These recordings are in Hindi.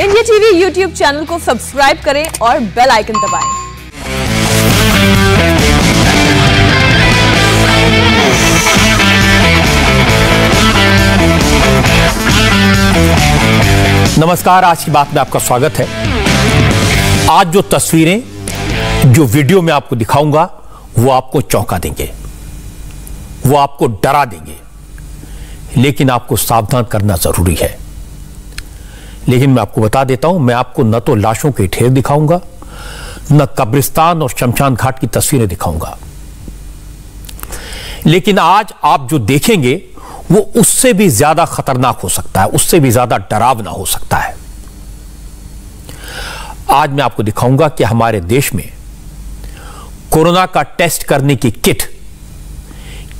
इंडिया टीवी यूट्यूब चैनल को सब्सक्राइब करें और बेल आइकन दबाएँ। नमस्कार, आज की बात में आपका स्वागत है। आज जो तस्वीरें, जो वीडियो में आपको दिखाऊँगा, वो आपको चौंका देंगे। वो आपको डरा देंगे। लेकिन आपको सावधान करना ज़रूरी है। लेकिन मैं आपको बता देता हूँ, मैं आपको न तो लाशों के ढेर दिखाऊँगा, न कब्रिस्तान और शमशान घाट की तस्वीरें दिखाऊँगा। लेकिन आज आप जो देखेंगे, वो उससे भी ज़्यादा खतरनाक हो सकता है, उससे भी ज़्यादा डरावना हो सकता है। आज मैं आपको दिखाऊँगा कि हमारे देश में कोरोना का टेस्ट करने की किट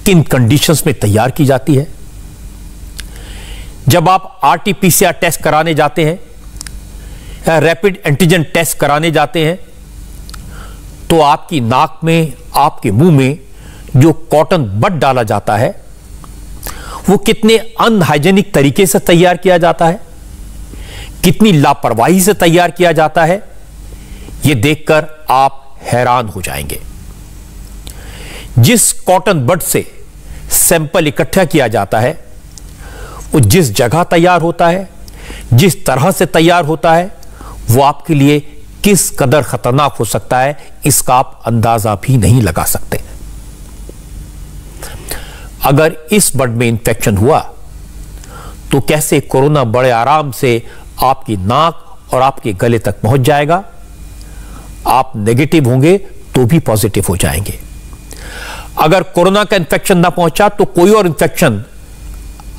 किन कंडीशंस में तैयार की जाती है? जब आप आरटीपीसीआर टेस्ट कराने जाते हैं रैपिड एंटीजन टेस्ट कराने जाते हैं तो आपकी नाक में, आपके मुँह में जो कॉटन बड डाला जाता है, वो कितने अनहाइजेनिक तरीके से तैयार किया जाता है, कितनी लापरवाही से तैयार किया जाता है, ये देखकर आप हैरान हो जाएँगे। जिस कॉटन बड से सैंपल इकट्ठा किया जाता है वो जिस जगह तैयार होता है, जिस तरह से तैयार होता है, वो आपके लिए किस कदर खतरनाक हो सकता है, इसका आप अंदाज़ा भी नहीं लगा सकते। अगर इस बर्ड में इंफेक्शन हुआ तो कैसे कोरोना बड़े आराम से आपकी नाक और आपके गले तक पहुँच जाएगा? आप नेगेटिव होंगे तो भी पॉजिटिव हो जाएँगे। अगर कोरोना का इंफेक्शन ना पहुँचा तो कोई और इंफेक्शन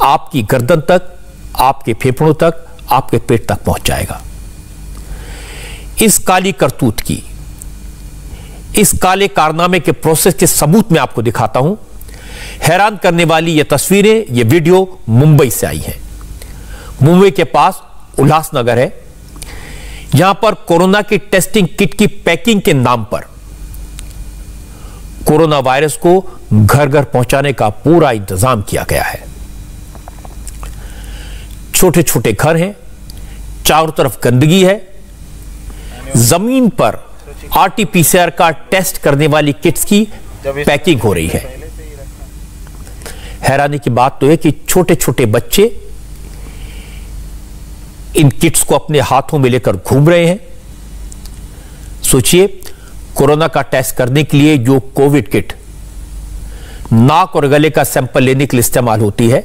आपकी गर्दन तक, आपके फेफड़ों तक, आपके पेट तक पहुँच जाएगा। इस काली करतूत की, इस काले कारनामे के प्रोसेस के सबूत में आपको दिखाता हूँ। हैरान करने वाली ये तस्वीरें, ये वीडियो मुंबई से आई है। मुंबई के पास उल्लासनगर है। यहाँ पर कोरोना की टेस्टिंग किट की पैकिंग के नाम पर कोरोना वायरस को घर घर पहुँचाने का पूरा इंतज़ाम किया गया है। छोटे छोटे घर हैं चारों तरफ़ गंदगी है। ज़मीन पर आरटीपीसीआर का टेस्ट करने वाली किट्स की पैकिंग हो रही है। हैरानी की बात तो है कि छोटे छोटे बच्चे इन किट्स को अपने हाथों में लेकर घूम रहे हैं। सोचिए कोरोना का टेस्ट करने के लिए जो कोविड किट नाक और गले का सैंपल लेने के लिए इस्तेमाल होती है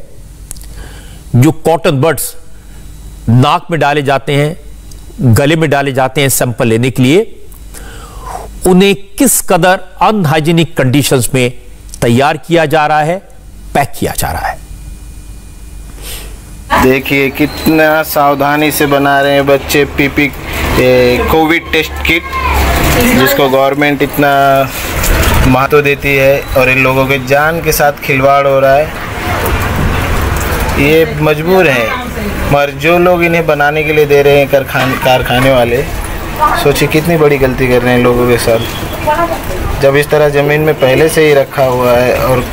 जो कॉटन बर्ड्स नाक में डाले जाते हैं, गले में डाले जाते हैं सैंपल लेने के लिए, उन्हें किस कदर अनहाइजीनिक कंडीशंस में तैयार किया जा रहा है, पैक किया जा रहा है? देखिए, कितना सावधानी से बना रहे हैं बच्चे पीपी कोविड टेस्ट किट जिसको गवर्नमेंट इतना महत्व देती है और इन लोगों के जान के साथ खिलवाड़ हो रहा है। ये मजबूर हैं। मगर जो लोग इन्हें बनाने के लिए दे रहे हैं कारखान कारखाने वाले, सोचिए कितनी बड़ी गलती कर रहे हैं लोगों के साथ। जब इस तरह ज़मीन में पहले से ही रखा हुआ है और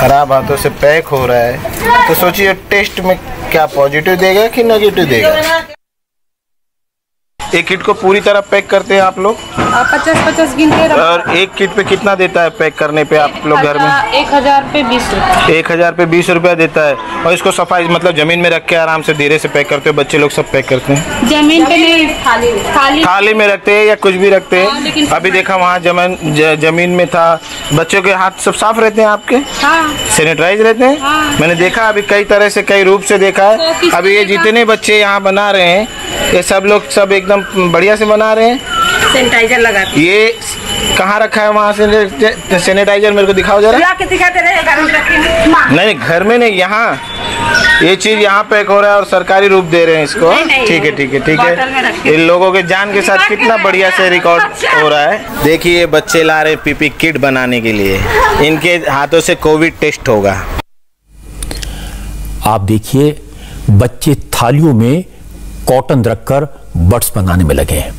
खराब हाथों से पैक हो रहा है तो सोचिए टेस्ट में क्या पॉजिटिव देगा कि नेगेटिव देगा? एक किट को पूरी तरह पैक करते हैं आप लोग? पचास पचास गिनते। और एक किट पे कितना देता है पैक करने पे आप लोग घर में? एक हज़ार पे बीस रुपए। एक हज़ार पे बीस रुपया देता है। और इसको सफ़ाई मतलब ज़मीन में रख के आराम से धीरे से पैक करते हो बच्चे लोग सब पैक करते हैं? ज़मीन पे नहीं थाली थाली थाली में रखते हैं या कुछ भी रखते हाँ, हैं अभी देखा वहाँ ज़मीन ज़मीन में था। बच्चों के हाथ सब साफ़ रहते हैं आपके? हाँ। सैनिटाइज रहते हैं? हाँ। मैंने देखा अभी कई तरह से कई रूप से देखा है। तो अभी ये जितने बच्चे यहाँ बना रहे हैं ये सब लोग सब एकदम बढ़िया से बना रहे हैं। सैनिटाइजर लगा ये कहाँ रखा है वहाँ से सैनिटाइजर मेरे को दिखाओ जरा। नहीं नहीं घर में नहीं यहाँ। ये चीज़ यहाँ पैक हो रहा है और सरकारी रूप दे रहे हैं इसको। ठीक है ठीक है ठीक है। इन लोगों के जान के साथ कितना बढ़िया से रिकॉर्ड हो। रहा है। देखिए ये बच्चे ला रहे पीपी किट बनाने के लिए। इनके हाथों से कोविड टेस्ट होगा। आप देखिए बच्चे थालियों में कॉटन रखकर बर्ड्स बनाने में लगे हैं।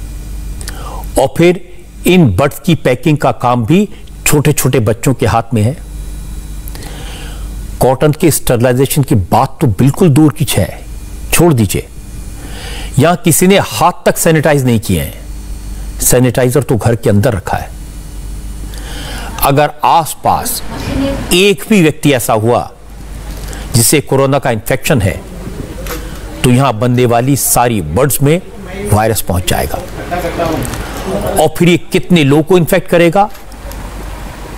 और फिर इन बर्ड्स की पैकिंग का काम भी छोटे छोटे बच्चों के हाथ में है। कॉटन के स्टरलाइजेशन की बात तो बिल्कुल दूर की है। छोड़ दीजिए। यहाँ किसी ने हाथ तक सैनिटाइज नहीं किए हैं। सैनिटाइजर तो घर के अंदर रखा है। अगर आसपास एक भी व्यक्ति ऐसा हुआ, जिसे कोरोना का इन्फेक्शन है तो यहाँ बनने वाली सारी बर्ड्स में वायरस पहुँच जाएगा। और फिर ये कितने लोगों को इन्फेक्ट करेगा?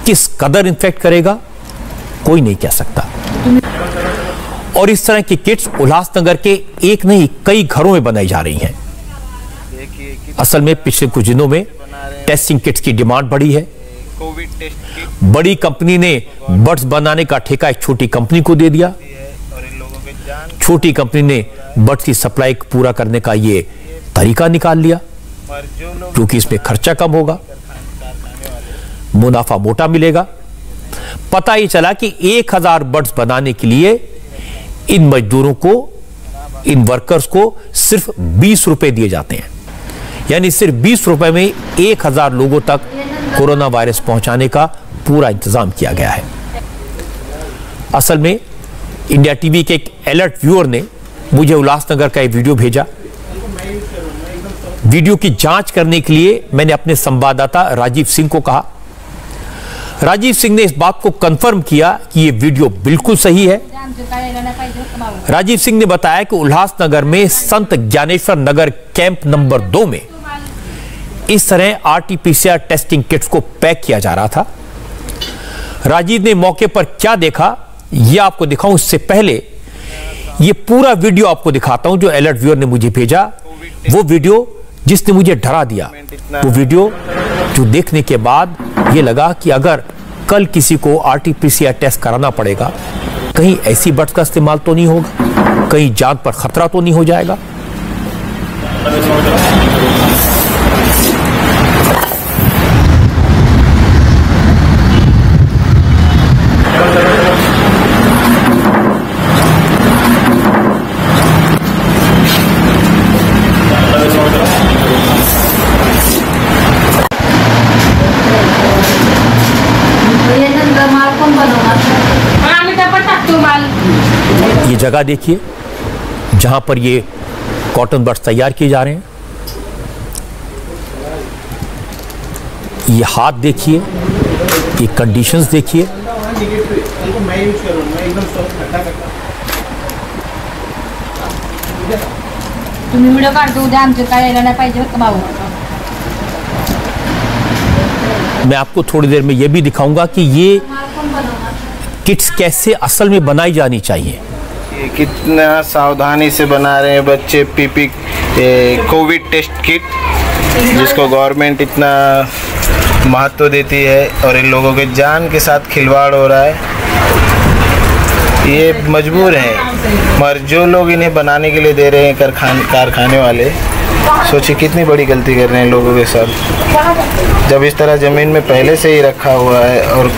किस कदर इन्फेक्ट करेगा? कोई नहीं कह सकता। और इस तरह की किट्स उल्लासनगर के एक नहीं कई घरों में बनाई जा रही हैं। असल में पिछले कुछ दिनों में टेस्टिंग किट्स की डिमांड बढ़ी है। कोविड टेस्ट बड़ी कंपनी ने बर्ड्स बनाने का ठेका एक छोटी कंपनी को दे दिया है और इन लोगों के जान छोटी कंपनी ने की सप्लाई पूरा करने का ये तरीका निकाल लिया, क्योंकि इसमें खर्चा कम होगा, मुनाफा मोटा मिलेगा। पता ही चला कि 1000 बर्ड्स बनाने के लिए इन मजदूरों को, इन वर्कर्स को सिर्फ़ 20 रुपए दिए जाते हैं। यानी सिर्फ़ 20 रुपए में 1000 लोगों तक कोरोना वायरस पहुँचाने का पूरा इंतज़ाम किया गया है। असल में इंडिया टीवी के एक अलर्ट व्यूअर ने मुझे उल्लासनगर का एक वीडियो भेजा। वीडियो की जाँच करने के लिए मैंने अपने संवाददाता राजीव सिंह को कहा। राजीव सिंह ने इस बात को कंफर्म किया कि यह वीडियो बिल्कुल सही है। राजीव सिंह ने बताया कि उल्लासनगर में संत ज्ञानेश्वर नगर कैंप नंबर दो में इस तरह आरटीपीसीआर टेस्टिंग किट्स को पैक किया जा रहा था। राजीव ने मौके पर क्या देखा? यह आपको दिखाऊँ, इससे पहले यह पूरा वीडियो आपको दिखाता हूँ, जो अलर्ट व्यूअर ने मुझे भेजा। वो वीडियो जिसने मुझे डरा दिया, वो वीडियो जो देखने के बाद ये लगा कि अगर कल किसी को आरटीपीसीआर टेस्ट कराना पड़ेगा, कहीं ऐसी बर्ड्स का इस्तेमाल तो नहीं होगा, कहीं जान पर खतरा तो नहीं हो जाएगा हे नंतर माल कोण बनवणार हाँ आम्ही टपट टाकतो माल ये जगह देखिए जहाँ पर ये कॉटन बर्ड्स तैयार किए जा रहे हैं। ये हाथ देखिए ये कंडीशंस देखिए। तुम्ही व्हिडिओ काढतो उद्या आमच्या काय यायला नाही पाहिजे बरं भाऊ? मैं आपको थोड़ी देर में ये भी दिखाऊँगा कि ये किट्स कैसे असल में बनाई जानी चाहिए। कितना सावधानी से बना रहे हैं बच्चे पीपी कोविड टेस्ट किट, जिसको गवर्नमेंट इतना महत्व देती है और इन लोगों के जान के साथ खिलवाड़ हो रहा है। ये मजबूर हैं। मगर जो लोग इन्हें बनाने के लिए दे रहे हैं कारखान, कारखाने वाले, सोचिए कितनी बड़ी गलती कर रहे हैं लोगों के साथ। जब इस तरह ज़मीन में पहले से ही रखा हुआ है और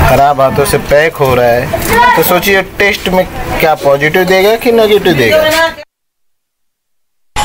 खराब हाथों से पैक हो रहा है। तो सोचिए, टेस्ट में क्या पॉजिटिव देगा कि नेगेटिव देगा?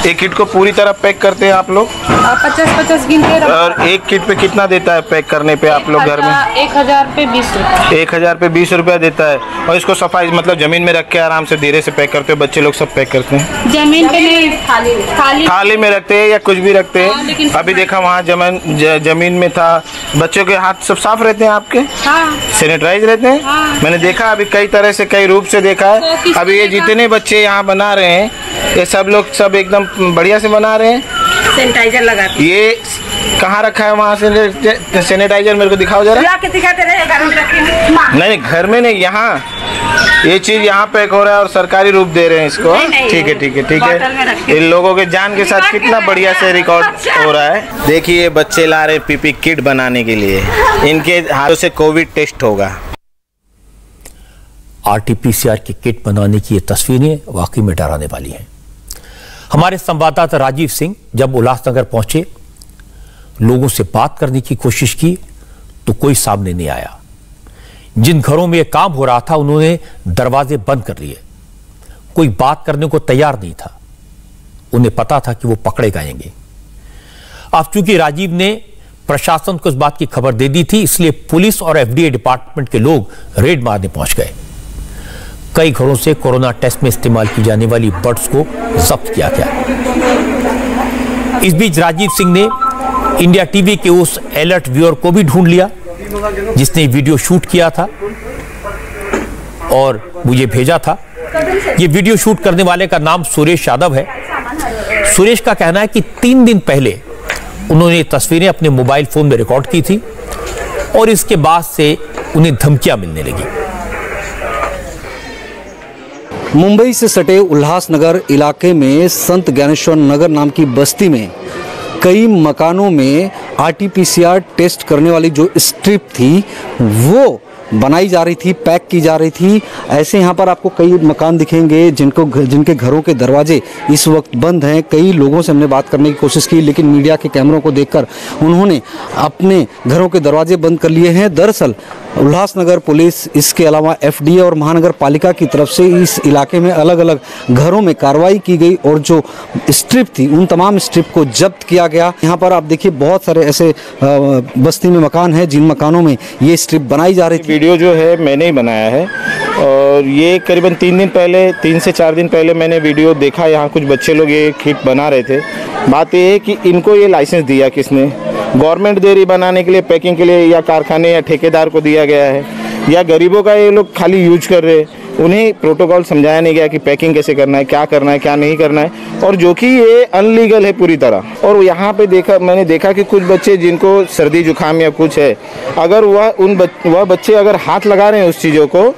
एक किट को पूरी तरह पैक करते हैं आप लोग? पचास पचास गिन और एक किट पे कितना देता है पैक करने पे आप लोग घर में? एक हज़ार पे बीस रुपए। एक हज़ार पे बीस रुपया देता है। और इसको सफ़ाई मतलब ज़मीन में रख के आराम से धीरे से पैक करते हो बच्चे लोग सब पैक करते हैं? ज़मीन पे नहीं थाली में। थाली थाली में रखते हैं या कुछ भी रखते हाँ, हैं अभी देखा वहाँ ज़मीन ज़मीन में था। बच्चों के हाथ सब साफ़ रहते हैं आपके? हाँ। सैनिटाइज रहते हैं? हाँ। मैंने देखा अभी कई तरह से कई रूप से देखा तो है अभी ये जितने बच्चे यहाँ बना रहे हैं ये सब लोग सब एकदम बढ़िया से बना रहे हैं। सैनिटाइजर लगा ये कहाँ रखा है वहाँ से सैनिटाइजर मेरे को दिखाओ जरा। दिखाते रहे नहीं नहीं घर में नहीं यहाँ। ये चीज़ यहाँ पैक हो रहा है और सरकारी रूप दे रहे हैं इसको। ठीक है ठीक है ठीक है। इन लोगों के जान के साथ कितना बढ़िया से रिकॉर्ड अच्छा। हो रहा है। देखिए ये बच्चे ला रहे पीपी किट बनाने के लिए। इनके हाथों से कोविड टेस्ट होगा। आरटीपीसीआर की किट बनाने की ये तस्वीरें वाकई में डराने वाली हैं। हमारे संवाददाता राजीव सिंह जब उल्लासनगर पहुँचे, लोगों से बात करने की कोशिश की तो कोई सामने नहीं आया। जिन घरों में यह काम हो रहा था, उन्होंने दरवाजे बंद कर लिए। कोई बात करने को तैयार नहीं था। उन्हें पता था कि वो पकड़े जाएँगे। अब चूँकि राजीव ने प्रशासन को इस बात की खबर दे दी थी, इसलिए पुलिस और एफडीए डिपार्टमेंट के लोग रेड मारने पहुँच गए। कई घरों से कोरोना टेस्ट में इस्तेमाल की जाने वाली बर्ड्स को जब्त किया गया। इस बीच राजीव सिंह ने इंडिया टीवी के उस अलर्ट व्यूअर को भी ढूंढ लिया, जिसने वीडियो शूट किया था और मुझे भेजा था। ये वीडियो शूट करने वाले का नाम सुरेश यादव है। सुरेश का कहना है कि तीन दिन पहले उन्होंने तस्वीरें अपने मोबाइल फ़ोन में रिकॉर्ड की थी और इसके बाद से उन्हें धमकियाँ मिलने लगी। मुंबई से सटे उल्लासनगर इलाके में संत ज्ञानेश्वर नगर नाम की बस्ती में कई मकानों में आरटीपीसीआर टेस्ट करने वाली जो स्ट्रिप थी, वो बनाई जा रही थी, पैक की जा रही थी। ऐसे यहाँ पर आपको कई मकान दिखेंगे, जिनको जिनके घरों के दरवाजे इस वक्त बंद हैं। कई लोगों से हमने बात करने की कोशिश की, लेकिन मीडिया के कैमरों को देखकर उन्होंने अपने घरों के दरवाजे बंद कर लिए हैं। दरअसल उल्लासनगर पुलिस इसके अलावा एफडीए और महानगर पालिका की तरफ़ से इस इलाके में अलग अलग घरों में कार्रवाई की गई और जो स्ट्रिप थी, उन तमाम स्ट्रिप को जब्त किया गया। यहाँ पर आप देखिए, बहुत सारे ऐसे बस्ती में मकान हैं, जिन मकानों में ये स्ट्रिप बनाई जा रही थी। वीडियो जो है, मैंने ही बनाया है। और ये करीबन तीन दिन पहले, तीन से चार दिन पहले मैंने वीडियो देखा। यहाँ कुछ बच्चे लोग ये किट बना रहे थे। बात ये है कि इनको ये लाइसेंस दिया किसने? गवर्नमेंट रही बनाने के लिए पैकिंग के लिए या कारखाने या ठेकेदार को दिया गया है या गरीबों का ये लोग खाली यूज़ कर रहे हैं उन्हें प्रोटोकॉल समझाया नहीं गया कि पैकिंग कैसे करना है क्या करना है क्या नहीं करना है और जो कि ये अनलीगल है पूरी तरह। और यहाँ पे देखा मैंने देखा कि कुछ बच्चे जिनको सर्दी जुकाम या कुछ है अगर वह उन बच, वह बच्चे अगर हाथ लगा रहे हैं उस चीज़ों को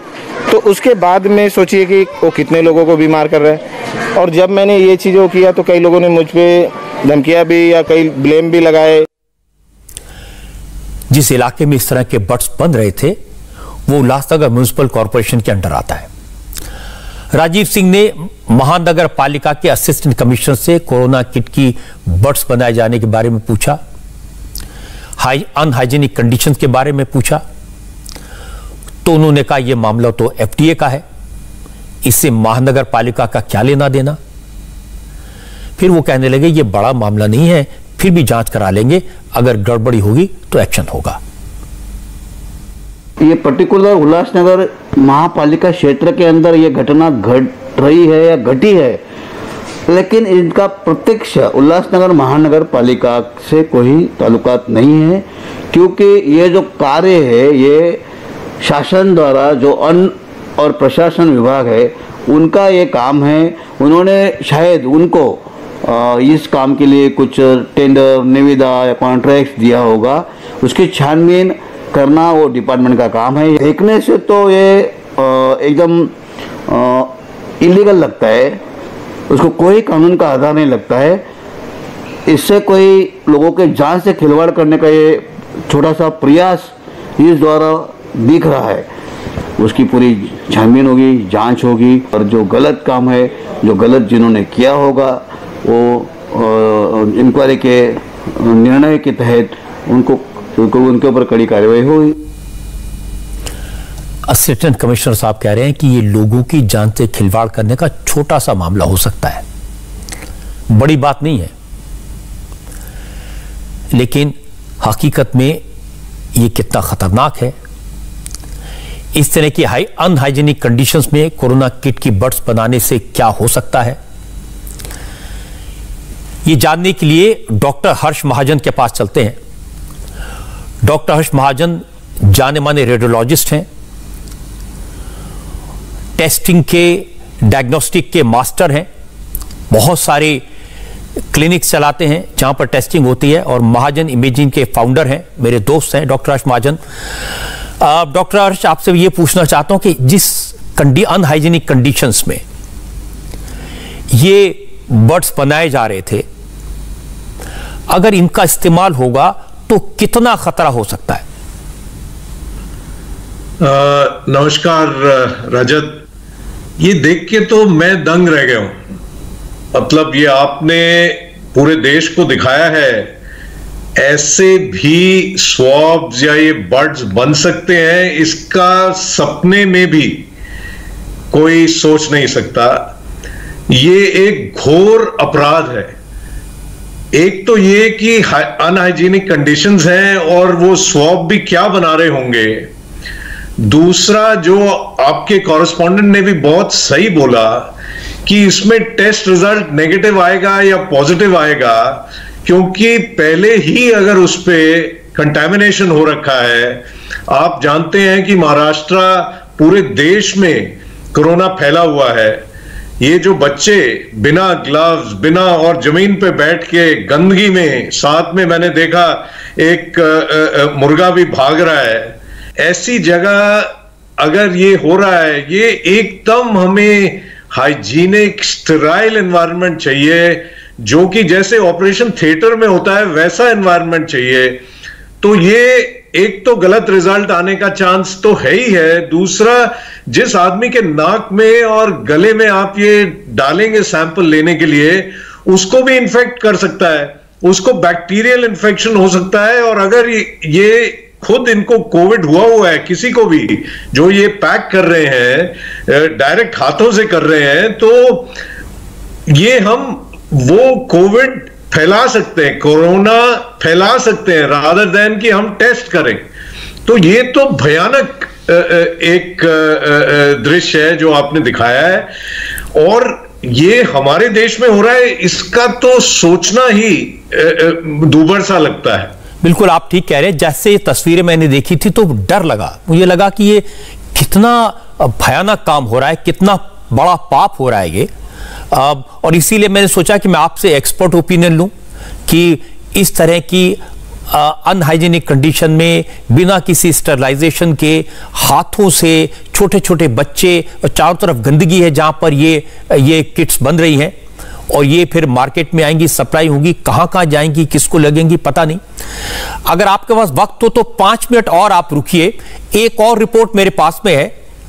तो उसके बाद में सोचिए कि वो कितने लोगों को बीमार कर रहा है। और जब मैंने ये चीज़ों किया तो कई लोगों ने मुझ पर धमकियाँ भी या कई ब्लेम भी लगाए। जिस इलाके में इस तरह के बट्स बन रहे थे, वो उल्लासनगर म्यूनिसिपल कॉरपोरेशन के अंडर आता है। राजीव सिंह ने महानगर पालिका के असिस्टेंट कमिश्नर से कोरोना किट की बट्स बनाए जाने के बारे में पूछा, हाई, अनहाइजीनिक कंडीशंस के बारे में पूछा। तो उन्होंने कहा यह मामला तो एफडीए का है इससे महानगर पालिका का क्या लेना देना? फिर वो कहने लगे, ये बड़ा मामला नहीं है, फिर भी जाँच करा लेंगे अगर गड़बड़ी होगी तो एक्शन होगा। ये पर्टिकुलर उल्लासनगर महापालिका क्षेत्र के अंदर ये घटना घट रही है या घटी है, लेकिन इनका प्रत्यक्ष उल्लासनगर महानगर पालिका से कोई ताल्लुकात नहीं है, क्योंकि ये जो कार्य है, ये शासन द्वारा जो अन्न और प्रशासन विभाग है, उनका ये काम है, उन्होंने शायद उनको इस काम के लिए कुछ टेंडर निविदा या कॉन्ट्रैक्ट दिया होगा। उसकी छानबीन करना वो डिपार्टमेंट का काम है। देखने से तो ये एकदम इलीगल लगता है। उसको कोई कानून का आधार नहीं लगता है। इससे कोई लोगों के जान से खिलवाड़ करने का ये छोटा सा प्रयास इस द्वारा दिख रहा है। उसकी पूरी छानबीन होगी, जाँच होगी और जो गलत काम है, जो गलत जिन्होंने किया होगा वो इंक्वायरी के निर्णय के तहत उनको उनको, उनके ऊपर कड़ी कार्रवाई होगी असिस्टेंट कमिश्नर साहब कह रहे हैं कि ये लोगों की जान से खिलवाड़ करने का छोटा सा मामला हो सकता है। बड़ी बात नहीं है। लेकिन हकीकत में ये कितना खतरनाक है। इस तरह की हाई अनहाइजीनिक कंडीशंस में कोरोना किट की बर्ड्स बनाने से क्या हो सकता है? ये जानने के लिए डॉक्टर हर्ष महाजन के पास चलते हैं। डॉक्टर हर्ष महाजन जाने माने रेडियोलॉजिस्ट हैं। टेस्टिंग के डायग्नोस्टिक के मास्टर हैं। बहुत सारे क्लिनिक चलाते हैं जहाँ पर टेस्टिंग होती है और महाजन इमेजिंग के फाउंडर हैं। मेरे दोस्त हैं डॉक्टर हर्ष महाजन। डॉक्टर हर्ष, आपसे ये पूछना चाहता हूँ कि जिस कंडी अनहाइजीनिक कंडीशंस में ये बर्ड्स बनाए जा रहे थे अगर इनका इस्तेमाल होगा तो कितना खतरा हो सकता है? नमस्कार रजत। ये देख के तो मैं दंग रह गया हूँ। मतलब ये आपने पूरे देश को दिखाया है। ऐसे भी स्वॉब्स या ये बर्ड्स बन सकते हैं, इसका सपने में भी कोई सोच नहीं सकता। ये एक घोर अपराध है। एक तो ये कि अनहाइजीनिक कंडीशंस हैं और वो स्वॉब भी क्या बना रहे होंगे। दूसरा, जो आपके कॉरेस्पॉन्डेंट ने भी बहुत सही बोला कि इसमें टेस्ट रिज़ल्ट नेगेटिव आएगा या पॉजिटिव आएगा, क्योंकि पहले ही अगर उस पर कंटेमिनेशन हो रखा है, आप जानते हैं कि महाराष्ट्र पूरे देश में कोरोना फैला हुआ है। ये जो बच्चे बिना ग्लव्स, बिना और ज़मीन पे बैठ के गंदगी में, साथ में मैंने देखा एक मुर्गा भी भाग रहा है। ऐसी जगह अगर ये हो रहा है, ये एकदम हमें हाइजीनिक, स्टेराइल एनवायरनमेंट चाहिए, जो कि जैसे ऑपरेशन थिएटर में होता है, वैसा एनवायरनमेंट चाहिए। तो ये एक तो गलत रिज़ल्ट आने का चांस तो है ही है। दूसरा, जिस आदमी के नाक में और गले में आप ये डालेंगे सैंपल लेने के लिए, उसको भी इन्फेक्ट कर सकता है। उसको बैक्टीरियल इन्फेक्शन हो सकता है और अगर ये खुद इनको कोविड हुआ हुआ है, किसी को भी, जो ये पैक कर रहे हैं डायरेक्ट हाथों से कर रहे हैं तो ये हम वो कोविड फैला सकते हैं, कोरोना फैला सकते हैं रादर देन कि हम टेस्ट करें। तो ये तो भयानक एक दृश्य है जो आपने दिखाया है। और ये हमारे देश में हो रहा है, इसका तो सोचना ही दूबर सा लगता है। बिल्कुल, आप ठीक कह रहे हैं। जैसे ये तस्वीरें मैंने देखी थी तो डर लगा। मुझे लगा कि ये कितना भयानक काम हो रहा है, कितना बड़ा पाप हो रहा है ये। और इसीलिए मैंने सोचा कि मैं आपसे एक्सपर्ट ओपिनियन लूँ कि इस तरह की अनहाइजीनिक कंडीशन में बिना किसी स्टरलाइजेशन के हाथों से छोटे छोटे बच्चे और चारों तरफ़ गंदगी है जहाँ पर ये ये किट्स बन रही हैं और ये फिर मार्केट में आएँगी सप्लाई होगी कहाँ कहाँ जाएँगी किसको लगेंगी पता नहीं। अगर आपके पास वक्त हो तो पाँच मिनट और आप रुकिए। एक और रिपोर्ट मेरे पास में है।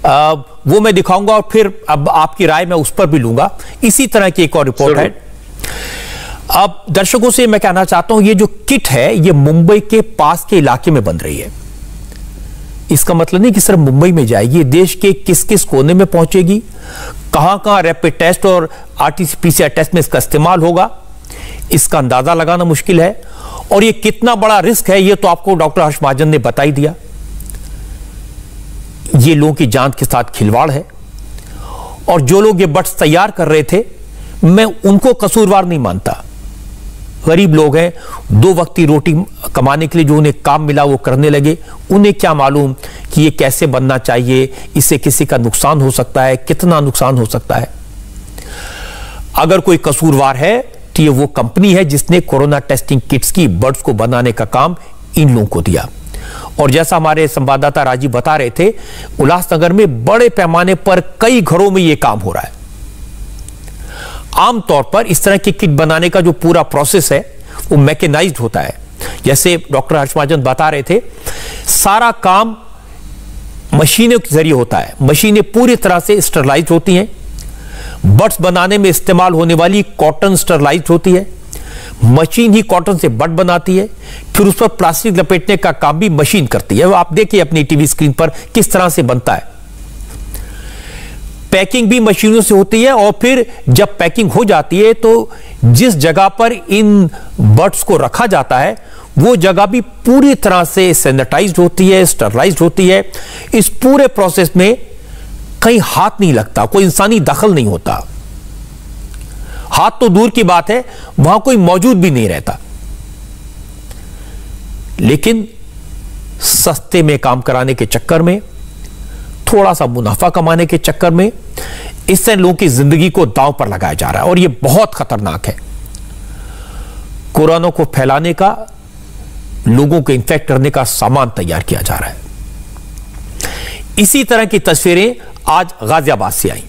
आ, वो मैं दिखाऊँगा और फिर अब आपकी राय मैं उस पर भी लूँगा। इसी तरह की एक और रिपोर्ट है। अब दर्शकों से मैं कहना चाहता हूँ ये जो किट है ये मुंबई के पास के इलाके में बन रही है। इसका मतलब नहीं कि सिर्फ़ मुंबई में जाएगी देश के किस किस कोने में पहुंचेगी कहाँ कहाँ रैपिड टेस्ट और आरटीपीसीआर टेस्ट में इसका इस्तेमाल होगा इसका अंदाज़ा लगाना मुश्किल है। और ये कितना बड़ा रिस्क है ये तो आपको डॉक्टर हर्ष महाजन ने बताई दिया। ये लोगों की जान के साथ खिलवाड़ है। और जो लोग ये बट्स तैयार कर रहे थे, मैं उनको कसूरवार नहीं मानता। गरीब लोग हैं, दो वक्त की रोटी कमाने के लिए जो उन्हें काम मिला वो करने लगे। उन्हें क्या मालूम कि ये कैसे बनना चाहिए, इससे किसी का नुकसान हो सकता है, कितना नुकसान हो सकता है। अगर कोई कसूरवार है तो ये वो कंपनी है जिसने कोरोना टेस्टिंग किट्स की बर्ड्स को बनाने का काम इन लोगों को दिया। और जैसा हमारे संवाददाता राजीव बता रहे थे उल्लासनगर में बड़े पैमाने पर कई घरों में यह काम हो रहा है। आमतौर पर इस तरह की किट बनाने का जो पूरा प्रोसेस है, वो मैकेनाइज्ड होता है। जैसे डॉक्टर हर्षवर्धन बता रहे थे, सारा काम मशीनों के ज़रिए होता है। मशीनें पूरी तरह से स्टरलाइज होती हैं। बट्स बनाने में इस्तेमाल होने वाली कॉटन स्टरलाइज होती है। मशीन ही कॉटन से बट बनाती है, फिर उस पर प्लास्टिक लपेटने का काम भी मशीन करती है। आप देखिए अपनी टीवी स्क्रीन पर किस तरह से बनता है। पैकिंग भी मशीनों से होती है और फिर जब पैकिंग हो जाती है तो जिस जगह पर इन बर्ड्स को रखा जाता है, वो जगह भी पूरी तरह से सैनिटाइज होती है स्टरलाइज होती है। इस पूरे प्रोसेस में कहीं हाथ नहीं लगता, कोई इंसानी दखल नहीं होता। हाथ तो दूर की बात है, वहाँ कोई मौजूद भी नहीं रहता। लेकिन सस्ते में काम कराने के चक्कर में थोड़ा सा मुनाफा कमाने के चक्कर में, इससे लोगों की ज़िंदगी को दांव पर लगाया जा रहा है और यह बहुत खतरनाक है। कोरोना को फैलाने का, लोगों को इन्फेक्ट करने का सामान तैयार किया जा रहा है। इसी तरह की तस्वीरें आज गाजियाबाद से आई।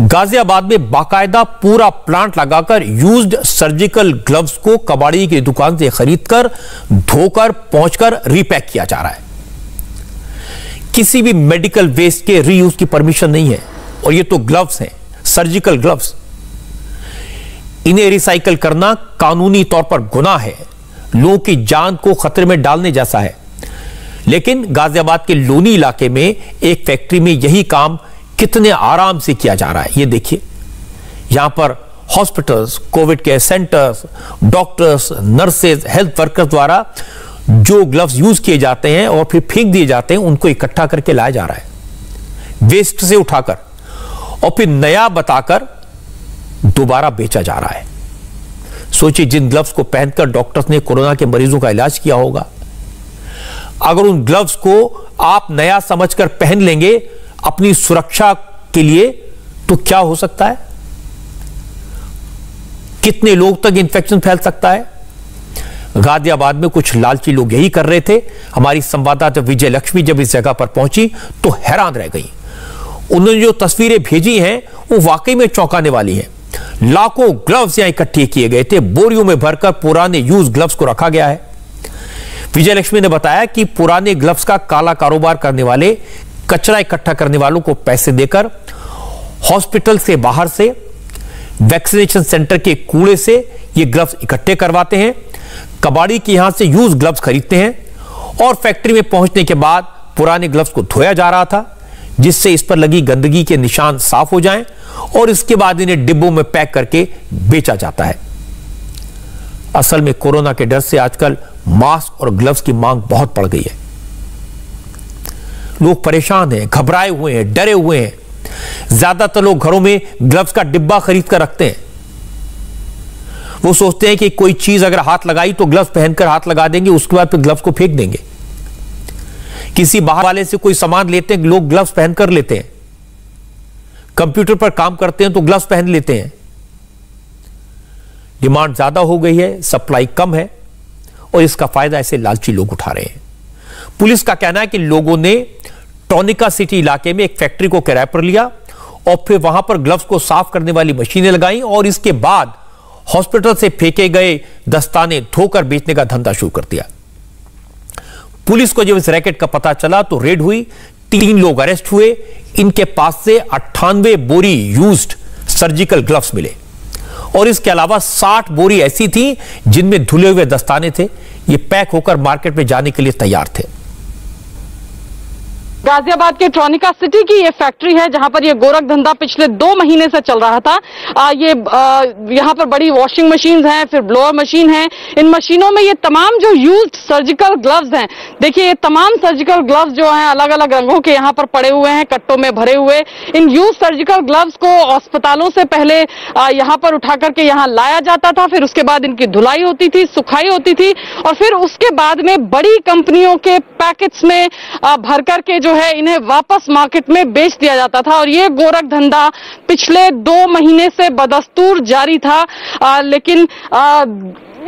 गाजियाबाद में बाकायदा पूरा प्लांट लगाकर यूज्ड सर्जिकल ग्लव्स को कबाड़ी की दुकान से खरीदकर, धोकर, पहुंचकर रिपैक किया जा रहा है। किसी भी मेडिकल वेस्ट के रीयूज की परमिशन नहीं है, और ये तो ग्लव्स हैं सर्जिकल ग्लव्स इन्हें रिसाइकल करना कानूनी तौर पर गुनाह है, लोगों की जान को खतरे में डालने जैसा है। लेकिन गाजियाबाद के लोनी इलाके में एक फैक्ट्री में यही काम कितने आराम से किया जा रहा है। ये देखिए, यहाँ पर hospitals Covid care centres doctors nurses health workers द्वारा जो ग्लव्स यूज़ किए जाते हैं और फिर फेंक दिए जाते हैं, उनको इकट्ठा करके लाया जा रहा है। वेस्ट से उठाकर और फिर नया बताकर दोबारा बेचा जा रहा है। सोचिए, जिन ग्लव्स को पहनकर डॉक्टर्स ने कोरोना के मरीजों का इलाज किया होगा। अगर उन ग्लव्स को आप नया समझकर पहन लेंगे अपनी सुरक्षा के लिए तो क्या हो सकता है? कितने लोग तक इंफेक्शन फैल सकता है? गाजियाबाद में कुछ लालची लोग यही कर रहे थे। हमारी संवाददाता विजय लक्ष्मी जब इस जगह पर पहुँची तो हैरान रह गई। उन्होंने जो तस्वीरें भेजी हैं, वो वाकई में चौंकाने वाली हैं। लाखों ग्लव्स यहाँ इकट्ठे किए गए थे। बोरियों में भरकर पुराने यूज़ ग्लव्स को रखा गया है। विजय लक्ष्मी ने बताया कि पुराने ग्लव्स का काला कारोबार करने वाले कचरा इकट्ठा करने वालों को पैसे देकर हॉस्पिटल से बाहर से, वैक्सीनेशन सेंटर के कूड़े से ये ग्लव्स इकट्ठे करवाते हैं। कबाड़ी के यहाँ से यूज़ ग्लव्स खरीदते हैं और फैक्ट्री में पहुँचने के बाद पुराने ग्लव्स को धोया जा रहा था, जिससे इस पर लगी गंदगी के निशान साफ़ हो जाएँ और इसके बाद इन्हें डिब्बों में पैक करके बेचा जाता है। असल में कोरोना के डर से आजकल मास्क और ग्लव्स की मांग बहुत बढ़ गई है। लोग परेशान हैं, घबराए हुए हैं, डरे हुए हैं। ज़्यादातर लोग घरों में ग्लव्स का डिब्बा खरीद कर रखते हैं। वो सोचते हैं कि कोई चीज़ अगर हाथ लगाई तो ग्लव्स पहनकर हाथ लगा देंगे, उसके बाद फिर ग्लव्स को फेंक देंगे। किसी बाहर वाले से कोई सामान लेते हैं, लोग ग्लव्स पहनकर लेते हैं। कंप्यूटर पर काम करते हैं तो ग्लव्स पहन लेते हैं। डिमांड ज़्यादा हो गई है, सप्लाई कम है, और इसका फ़ायदा ऐसे लालची लोग उठा रहे हैं। पुलिस का कहना है कि लोगों ने टोनिका सिटी इलाके में एक फैक्ट्री को किराए पर लिया और फिर वहाँ पर ग्लव्स को साफ़ करने वाली मशीनें लगाई और इसके बाद हॉस्पिटल से फेंके गए दस्ताने धोकर बेचने का धंधा शुरू कर दिया। पुलिस को जब इस रैकेट का पता चला तो रेड हुई। तीन लोग अरेस्ट हुए। इनके पास से अट्ठानवे बोरी यूज्ड सर्जिकल ग्लव्स मिले। और इसके अलावा 60 बोरी ऐसी थी जिनमें धुले हुए दस्ताने थे। ये पैक होकर मार्केट में जाने के लिए तैयार थे। गाजियाबाद के ट्रॉनिका सिटी की ये फैक्ट्री है जहाँ पर ये गोरख धंधा पिछले दो महीने से चल रहा था। आ, ये यहाँ पर बड़ी वॉशिंग मशीन हैं फिर ब्लोअर मशीन है। इन मशीनों में ये तमाम जो यूज़ सर्जिकल ग्लव्स हैं देखिए ये तमाम सर्जिकल ग्लव्स जो हैं अलग अलग रंगों के यहाँ पर पड़े हुए हैं कट्टों में भरे हुए। इन यूज़ सर्जिकल ग्लव्स को अस्पतालों से पहले यहाँ पर उठा करके यहाँ लाया जाता था फिर उसके बाद इनकी धुलाई होती थी सुखाई होती थी और फिर उसके बाद में बड़ी कंपनियों के पैकेट्स में भर करके जो है इन्हें वापस मार्केट में बेच दिया जाता था और ये गोरख धंधा पिछले दो महीने से बदस्तूर जारी था। आ, लेकिन आ,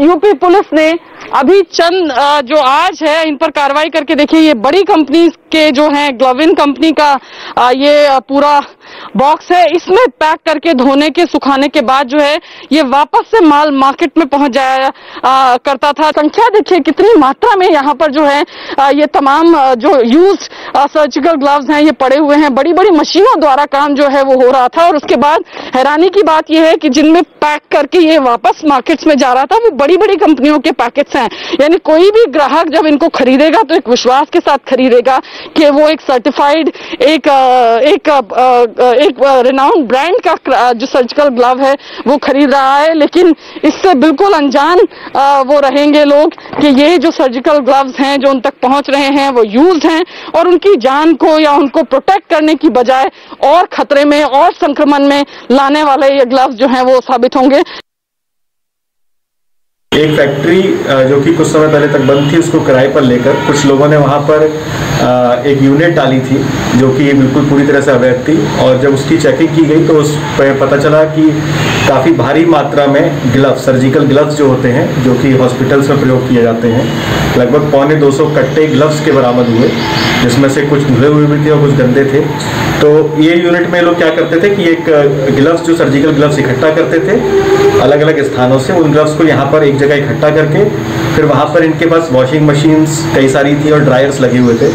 यूपी पुलिस ने अभी चंद जो आज है इन पर कार्रवाई करके देखिए ये बड़ी कंपनी के जो है ग्लोविन कंपनी का ये पूरा बॉक्स है इसमें पैक करके धोने के सुखाने के बाद जो है ये वापस से माल मार्केट में पहुँच जाया आ, करता था। संख्या देखिए कितनी मात्रा में यहाँ पर जो है आ, ये तमाम जो यूज़ सर्जिकल ग्लव्स हैं ये पड़े हुए हैं। बड़ी बड़ी मशीनों द्वारा काम जो है वो हो रहा था। और उसके बाद हैरानी की बात यह है कि जिनमें पैक करके ये वापस मार्केट्स में जा रहा था वो बड़ी बड़ी कंपनियों के पैकेट्स हैं। यानी कोई भी ग्राहक जब इनको खरीदेगा तो एक विश्वास के साथ खरीदेगा कि वो एक सर्टिफाइड एक एक एक रिनाउंड ब्रांड का जो सर्जिकल ग्लव है, वो खरीद रहा है, लेकिन इससे बिल्कुल अनजान वो रहेंगे लोग कि ये जो सर्जिकल ग्लव्स हैं, जो उन तक पहुँच रहे हैं, वो यूज़ हैं, और उनकी जान को या उनको प्रोटेक्ट करने की बजाय और खतरे में और संक्रमण में लाने वाले ये ग्लव्स जो हैं, वो साबित होंगे। एक फैक्ट्री जो कि कुछ समय पहले तक बंद थी, उसको किराए पर लेकर कुछ लोगों ने वहाँ पर एक यूनिट डाली थी, जो कि बिल्कुल पूरी तरह से अवैध थी। और जब उसकी चेकिंग की गई तो उस पर पता चला कि काफ़ी भारी मात्रा में ग्लव्स सर्जिकल ग्लव्स जो होते हैं, जो कि हॉस्पिटल्स में प्रयोग किए जाते हैं, लगभग पौने 200 कट्टे ग्लव्स के बरामद हुए, जिसमें से कुछ धुले हुए भी थे और कुछ गंदे थे। तो ये यूनिट में लोग क्या करते थे कि एक ग्लव्स जो सर्जिकल ग्लव्स इकट्ठा करते थे अलग अलग स्थानों से उन ग्लव्स को यहाँ पर एक जगह इकट्ठा करके, फिर वहाँ पर इनके पास वॉशिंग मशीन्स कई सारी थी और ड्रायर्स लगे हुए थे,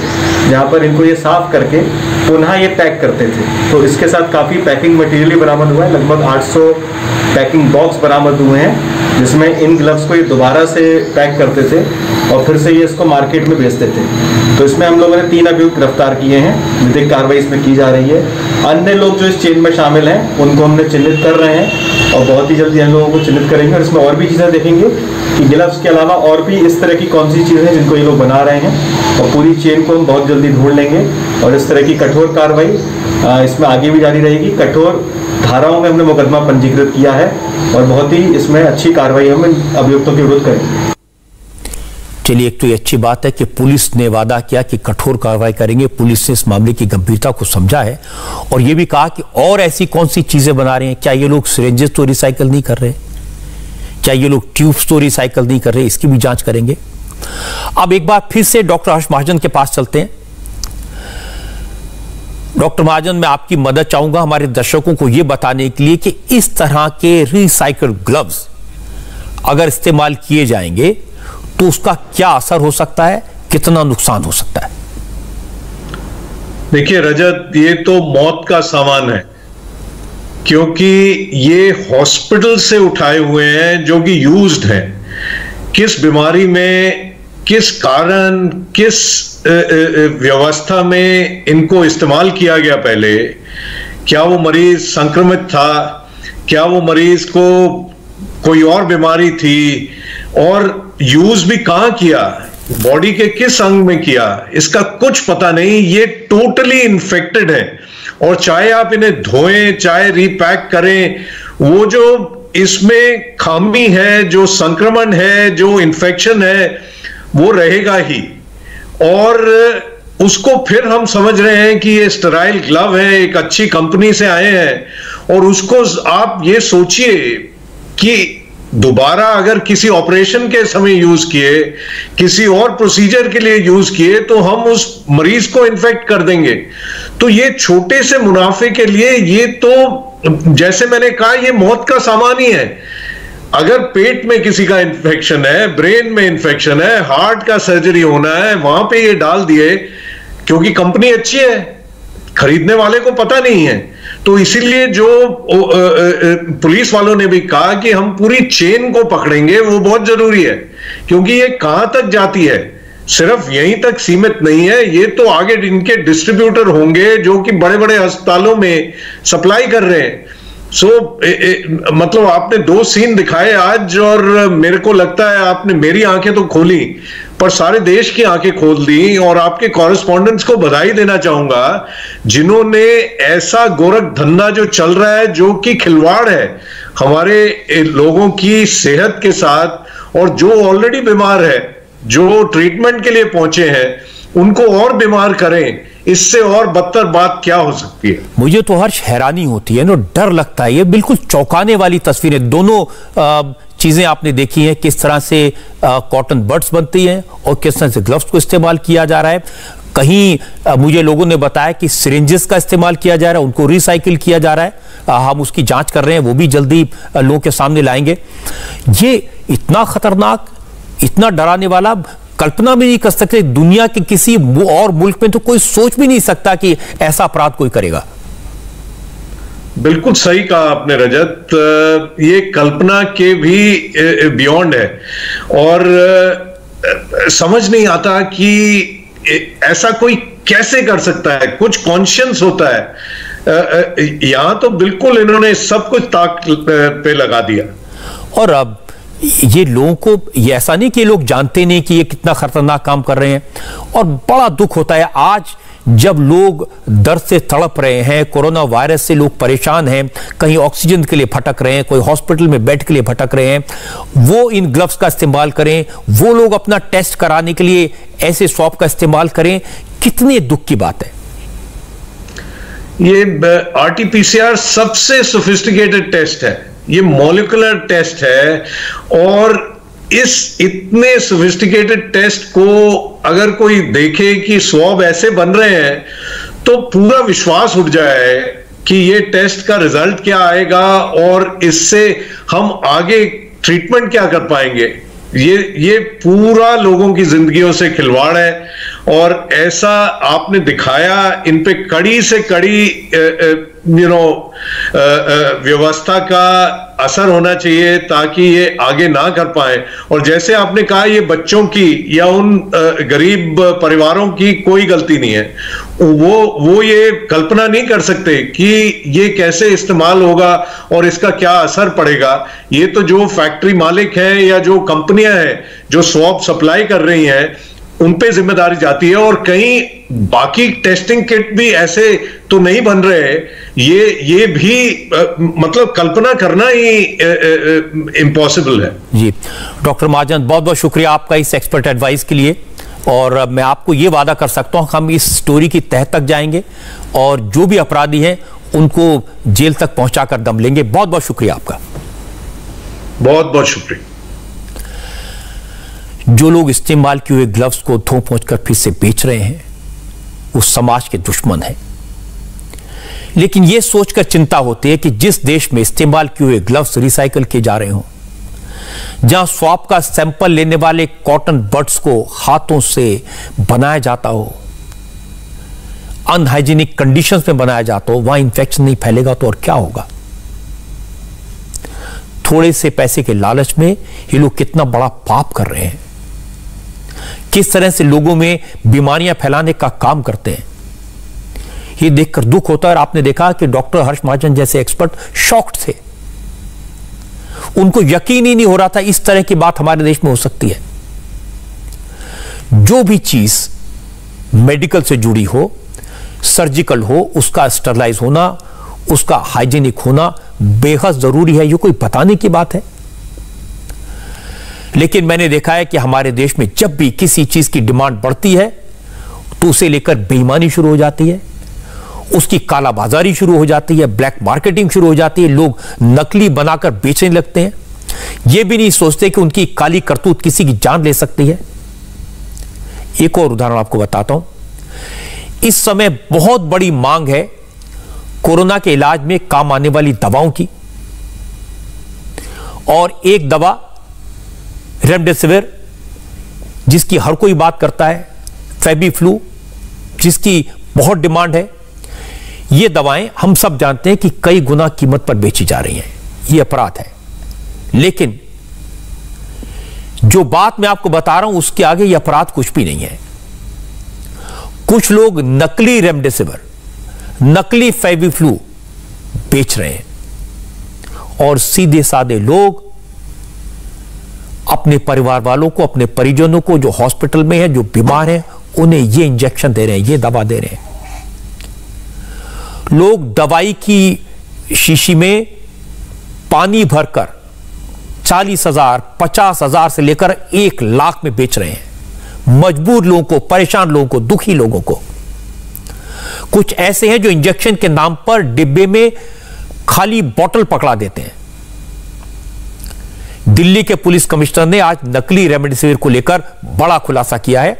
जहाँ पर इनको ये साफ़ करके पुनः ये पैक करते थे। तो इसके साथ काफ़ी पैकिंग मटेरियल बरामद हुआ है, लगभग 800 पैकिंग बॉक्स बरामद हुए हैं, जिसमें इन ग्लव्स को ये दोबारा से पैक करते थे और फिर से ये इसको मार्केट में बेचते थे। तो इसमें हम लोगों ने तीन अभियुक्त गिरफ़्तार किए हैं, विधिक कार्रवाई इसमें की जा रही है। अन्य लोग जो इस चेन में शामिल हैं, उनको हमने चिन्हित कर रहे हैं। और बहुत ही जल्दी हम लोगों को चिन्हित करेंगे और इसमें और भी चीज़ें देखेंगे कि ग्लव्स के अलावा और भी इस तरह की कौन सी चीज़ें हैं जिनको ये लोग बना रहे हैं। और पूरी चेन को हम बहुत जल्दी ढूंढ लेंगे और इस तरह की कठोर कार्रवाई इसमें आगे भी जारी रहेगी। कठोर धाराओं में हमने मुकदमा पंजीकृत किया है और बहुत ही इसमें अच्छी कार्रवाई हम अभियुक्तों के विरुद्ध करेंगे। चलिए, एक तो ये अच्छी बात है कि पुलिस ने वादा किया कि कठोर कार्रवाई करेंगे। पुलिस ने इस मामले की गंभीरता को समझा है और ये भी कहा कि और ऐसी कौन सी चीज़ें बना रहे हैं? क्या ये लोग सिरेंजेस तो रिसाइकल नहीं कर रहे? क्या ये लोग ट्यूब्स तो रिसाइकल नहीं कर रहे? इसकी भी जाँच करेंगे। अब एक बार फिर से डॉक्टर हर्ष महाजन के पास चलते हैं। डॉक्टर महाजन, मैं आपकी मदद चाहूँगा हमारे दर्शकों को यह बताने के लिए कि इस तरह के रिसाइकल ग्लव्स अगर इस्तेमाल किए जाएँगे तो उसका क्या असर हो सकता है? कितना नुकसान हो सकता है? देखिए रजत, ये तो मौत का सामान है, क्योंकि ये हॉस्पिटल से उठाए हुए हैं जो कि यूज्ड हैं। किस बीमारी में, किस कारण, किस व्यवस्था में इनको इस्तेमाल किया गया पहले? क्या वो मरीज़ संक्रमित था? क्या वो मरीज़ को कोई और बीमारी थी और यूज़ भी कहाँ किया? बॉडी के किस अंग में किया? इसका कुछ पता नहीं, ये टोटली इन्फेक्टेड है। और चाहे आप इन्हें धोएँ, चाहे रिपैक करें, वो जो इसमें खामी है, जो संक्रमण है, जो इन्फेक्शन है, वो रहेगा ही। और उसको फिर हम समझ रहे हैं कि ये स्टराइल ग्लव है, एक अच्छी कंपनी से आए हैं। और उसको आप ये सोचिए कि दोबारा अगर किसी ऑपरेशन के समय यूज़ किए, किसी और प्रोसीजर के लिए यूज़ किए तो हम उस मरीज़ को इन्फेक्ट कर देंगे। तो ये छोटे से मुनाफे के लिए ये तो जैसे मैंने कहा, ये मौत का सामान ही है। अगर पेट में किसी का इन्फेक्शन है ब्रेन में इन्फेक्शन है हार्ट का सर्जरी होना है, वहाँ पे ये डाल दिए, क्योंकि कंपनी अच्छी है, खरीदने वाले को पता नहीं है। तो इसीलिए जो पुलिस वालों ने भी कहा कि हम पूरी चेन को पकड़ेंगे वो बहुत ज़रूरी है क्योंकि ये कहाँ तक जाती है? सिर्फ़ यहीं तक सीमित नहीं है ये तो आगे इनके डिस्ट्रीब्यूटर होंगे जो कि बड़े बड़े अस्पतालों में सप्लाई कर रहे हैं। सो ए, मतलब आपने दो सीन दिखाए आज और मेरे को लगता है आपने मेरी आँखें तो खोली। पर सारे देश की आँखें खोल दी और आपके कॉरेस्पॉन्डेंट्स को बधाई देना चाहूँगा, जिन्होंने ऐसा गोरख धंधा जो चल रहा है, जो कि खिलवाड़ है, हमारे लोगों की सेहत के साथ और जो ऑलरेडी बीमार है, जो ट्रीटमेंट के लिए पहुँचे हैं, उनको और बीमार करें, इससे और बदतर बात क्या हो सकती है? मुझे तो हर्ष हैरानी होती है, ना, डर लगता है, ये बिल्कुल चौंकाने वाली तस्वीरें, दोनों चीज़ें आपने देखी हैं किस तरह से कॉटन बर्ड्स बनती हैं और किस तरह से ग्लव्स को इस्तेमाल किया जा रहा है। कहीं अ, मुझे लोगों ने बताया कि सिरिंजेस का इस्तेमाल किया जा रहा है उनको रिसाइकिल किया जा रहा है। अ, हम उसकी जाँच कर रहे हैं वो भी जल्दी लोगों के सामने लाएँगे। ये इतना खतरनाक इतना डराने वाला कल्पना भी नहीं कर सकते दुनिया के किसी और मुल्क में तो कोई सोच भी नहीं सकता कि ऐसा अपराध कोई करेगा। बिल्कुल सही कहा आपने, रजत। ये कल्पना के भी बियॉन्ड है। और समझ नहीं आता कि ऐसा कोई कैसे कर सकता है? कुछ कॉन्शियंस होता है। यहाँ तो बिल्कुल इन्होंने सब कुछ ताक पे लगा दिया। और अब, ये लोगों को, ये ऐसा नहीं कि लोग जानते नहीं कि ये कितना खतरनाक काम कर रहे हैं। और बड़ा दुख होता है आज जब लोग दर्द से तड़प रहे हैं, कोरोना वायरस से लोग परेशान हैं, कहीं ऑक्सीजन के लिए भटक रहे हैं, कोई हॉस्पिटल में बेड के लिए भटक रहे हैं, वो इन ग्लव्स का इस्तेमाल करें, वो लोग अपना टेस्ट कराने के लिए ऐसे स्वॉप का इस्तेमाल करें, कितने दुख की बात है। ये आरटीपीसीआर सबसे सोफिस्टिकेटेड टेस्ट है। ये मॉलिकुलर टेस्ट है और इस इतने सोफिस्टिकेटेड टेस्ट को अगर कोई देखे कि स्वॉब ऐसे बन रहे हैं तो पूरा विश्वास उठ जाए कि ये टेस्ट का रिज़ल्ट क्या आएगा और इससे हम आगे ट्रीटमेंट क्या कर पाएँगे। ये ये पूरा लोगों की जिंदगियों से खिलवाड़ है। और ऐसा आपने दिखाया, इन पे कड़ी से कड़ी यू नो व्यवस्था का असर होना चाहिए ताकि ये आगे ना कर पाए। और जैसे आपने कहा, ये बच्चों की या उन गरीब परिवारों की कोई गलती नहीं है। वो वो ये कल्पना नहीं कर सकते कि ये कैसे इस्तेमाल होगा और इसका क्या असर पड़ेगा। ये तो जो फैक्ट्री मालिक हैं या जो कंपनियाँ हैं, जो स्वॉप सप्लाई कर रही हैं उन पे ज़िम्मेदारी जाती है और कहीं बाकी टेस्टिंग किट भी ऐसे तो नहीं बन रहे ये ये भी आ, मतलब कल्पना करना ही इम्पॉसिबल है। जी। डॉक्टर महाजन बहुत बहुत शुक्रिया आपका इस एक्सपर्ट एडवाइस के लिए। और मैं आपको ये वादा कर सकता हूँ हम इस स्टोरी की तह तक जाएँगे और जो भी अपराधी हैं उनको जेल तक पहुंचाकर दम लेंगे। बहुत बहुत शुक्रिया आपका। बहुत बहुत शुक्रिया। जो लोग इस्तेमाल किए हुए ग्लव्स को धो पहुँच कर फिर से बेच रहे हैं, वो समाज के दुश्मन हैं। लेकिन यह सोचकर चिंता होती है कि जिस देश में इस्तेमाल किए हुए ग्लव्स रिसाइकल किए जा रहे हों, जहाँ स्वाप का सैंपल लेने वाले कॉटन बर्ड्स को हाथों से बनाया जाता हो अनहाइजीनिक कंडीशंस में बनाया जाता हो, वहाँ इंफेक्शन नहीं फैलेगा तो और क्या होगा? थोड़े से पैसे के लालच में ये लोग कितना बड़ा पाप कर रहे हैं। किस तरह से लोगों में बीमारियाँ फैलाने का काम करते हैं। ये देखकर दुख होता है और आपने देखा कि डॉक्टर हर्ष महाजन जैसे एक्सपर्ट शॉक्ड थे। उनको यकीन ही नहीं हो रहा था इस तरह की बात हमारे देश में हो सकती है। जो भी चीज़ मेडिकल से जुड़ी हो, सर्जिकल हो, उसका स्टरलाइज होना, उसका हाइजीनिक होना बेहद ज़रूरी है। ये कोई बताने की बात है? लेकिन मैंने देखा है कि हमारे देश में जब भी किसी चीज़ की डिमांड बढ़ती है तो उसे लेकर बेईमानी शुरू हो जाती है। उसकी कालाबाजारी शुरू हो जाती है, ब्लैक मार्केटिंग शुरू हो जाती है, लोग नकली बनाकर बेचने लगते हैं। यह भी नहीं सोचते कि उनकी काली करतूत किसी की जान ले सकती है। एक और उदाहरण आपको बताता हूँ। इस समय बहुत बड़ी मांग है कोरोना के इलाज में काम आने वाली दवाओं की। और एक दवा रेमडेसिविर, जिसकी हर कोई बात करता है फेबी फ्लू जिसकी बहुत डिमांड है, ये दवाएँ हम सब जानते हैं कि कई गुना कीमत पर बेची जा रही हैं। ये अपराध है। लेकिन जो बात मैं आपको बता रहा हूँ, उसके आगे ये अपराध कुछ भी नहीं है। कुछ लोग नकली रेमडेसिविर, नकली फेबी फ्लू बेच रहे हैं और सीधे साधे लोग अपने परिवार वालों को, अपने परिजनों को जो हॉस्पिटल में है, जो बीमार है, उन्हें ये इंजेक्शन दे रहे हैं, ये दवा दे रहे हैं। लोग दवाई की शीशी में पानी भरकर चालीस हज़ार, पचास हज़ार से लेकर एक लाख में बेच रहे हैं। मजबूर लोगों को, परेशान लोगों को, दुखी लोगों को। कुछ ऐसे हैं जो इंजेक्शन के नाम पर डिब्बे में खाली बोतल पकड़ा देते हैं। दिल्ली के पुलिस कमिश्नर ने आज नकली रेमडेसिविर को लेकर बड़ा खुलासा किया है।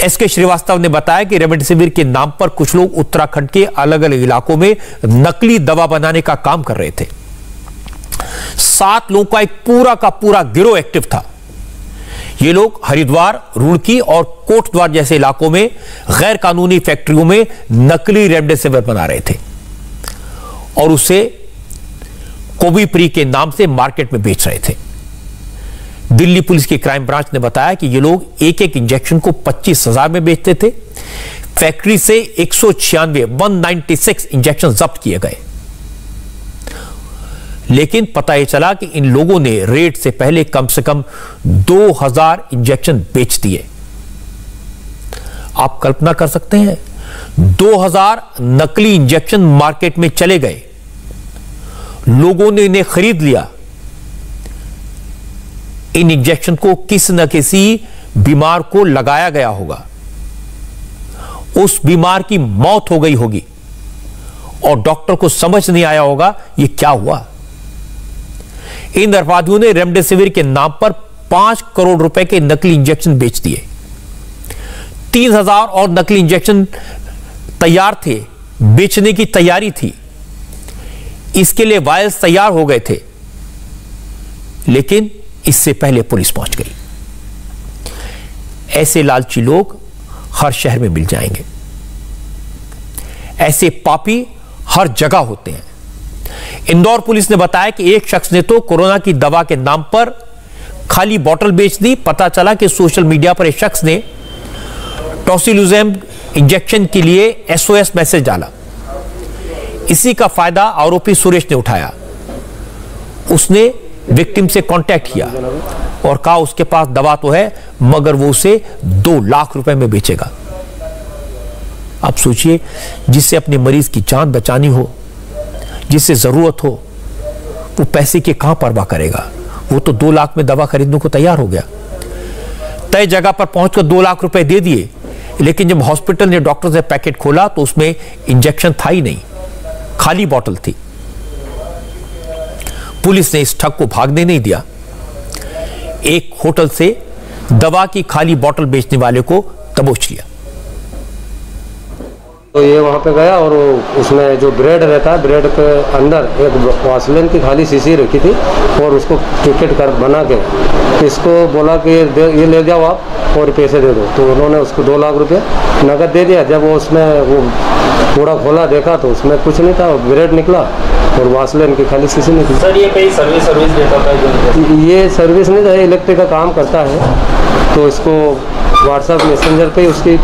एस के श्रीवास्तव ने बताया कि रेमडेसिविर के नाम पर कुछ लोग उत्तराखंड के अलग अलग इलाकों में नकली दवा बनाने का काम कर रहे थे। सात लोगों का एक पूरा का पूरा गिरोह एक्टिव था। ये लोग हरिद्वार, रुड़की और कोटद्वार जैसे इलाकों में गैर कानूनी फैक्ट्रियों में नकली रेमडेसिविर बना रहे थे और उसे कोविप्री के नाम से मार्केट में बेच रहे थे। दिल्ली पुलिस की क्राइम ब्रांच ने बताया कि ये लोग एक एक इंजेक्शन को पच्चीस हज़ार में बेचते थे। फैक्ट्री से एक सौ छियानवे वन इंजेक्शन जब्त किए गए। लेकिन पता यह चला कि इन लोगों ने रेट से पहले कम से कम 2000 इंजेक्शन बेच दिए। आप कल्पना कर सकते हैं 2000 नकली इंजेक्शन मार्केट में चले गए। लोगों ने इन्हें खरीद लिया। इन इंजेक्शन को किसी न किसी बीमार को लगाया गया होगा। उस बीमार की मौत हो गई होगी और डॉक्टर को समझ नहीं आया होगा यह क्या हुआ। इन अपराधियों ने रेमडेसिविर के नाम पर पाँच करोड़ रुपए के नकली इंजेक्शन बेच दिए। तीन हज़ार और नकली इंजेक्शन तैयार थे, बेचने की तैयारी थी। इसके लिए वायल्स तैयार हो गए थे। लेकिन इससे पहले पुलिस पहुँच गई। ऐसे लालची लोग हर शहर में मिल जाएँगे। ऐसे पापी हर जगह होते हैं। इंदौर पुलिस ने बताया कि एक शख्स ने तो कोरोना की दवा के नाम पर खाली बोतल बेच दी। पता चला कि सोशल मीडिया पर एक शख्स ने टोसिलुजैम इंजेक्शन के लिए एसओएस मैसेज डाला। इसी का फ़ायदा आरोपी सुरेश ने उठाया। उसने विक्टिम से कांटेक्ट किया और कहा, उसके पास दवा तो है, मगर वो उसे दो लाख रुपए में बेचेगा। आप सोचिए, जिससे अपने मरीज़ की जान बचानी हो, जिससे ज़रूरत हो, वो पैसे की कहाँ परवाह करेगा? वो तो दो लाख में दवा खरीदने को तैयार हो गया। तय जगह पर पहुंचकर दो लाख रुपए दे दिए, लेकिन जब हॉस्पिटल ने डॉक्टर से पैकेट खोला तो उसमें इंजेक्शन था ही नहीं। खाली बोतल थी। पुलिस ने इस ठग को भागने नहीं दिया। एक होटल से दवा की खाली बोतल बेचने वाले को दबोच लिया। तो ये वहाँ पे गया और उसमें जो ब्रेड रहता है ब्रेड के अंदर एक वासलिन की खाली शीशी रखी थी और उसको टिकट कर बना के इसको बोला कि ये ये ले जाओ आप और पैसे दे दो। तो उन्होंने उसको दो लाख रुपये नकद दे दिया। जब वो उसमें वो पूरा खोला देखा तो उसमें कुछ नहीं था ब्रेड निकला और वासलिन की खाली शीशी निकली। सर ये कई सर्विस सर्विस देता था ये सर्विस नहीं था इलेक्ट्रिक का काम करता है। तो इसको व्हाट्सएप मैसेंजर पे उसकी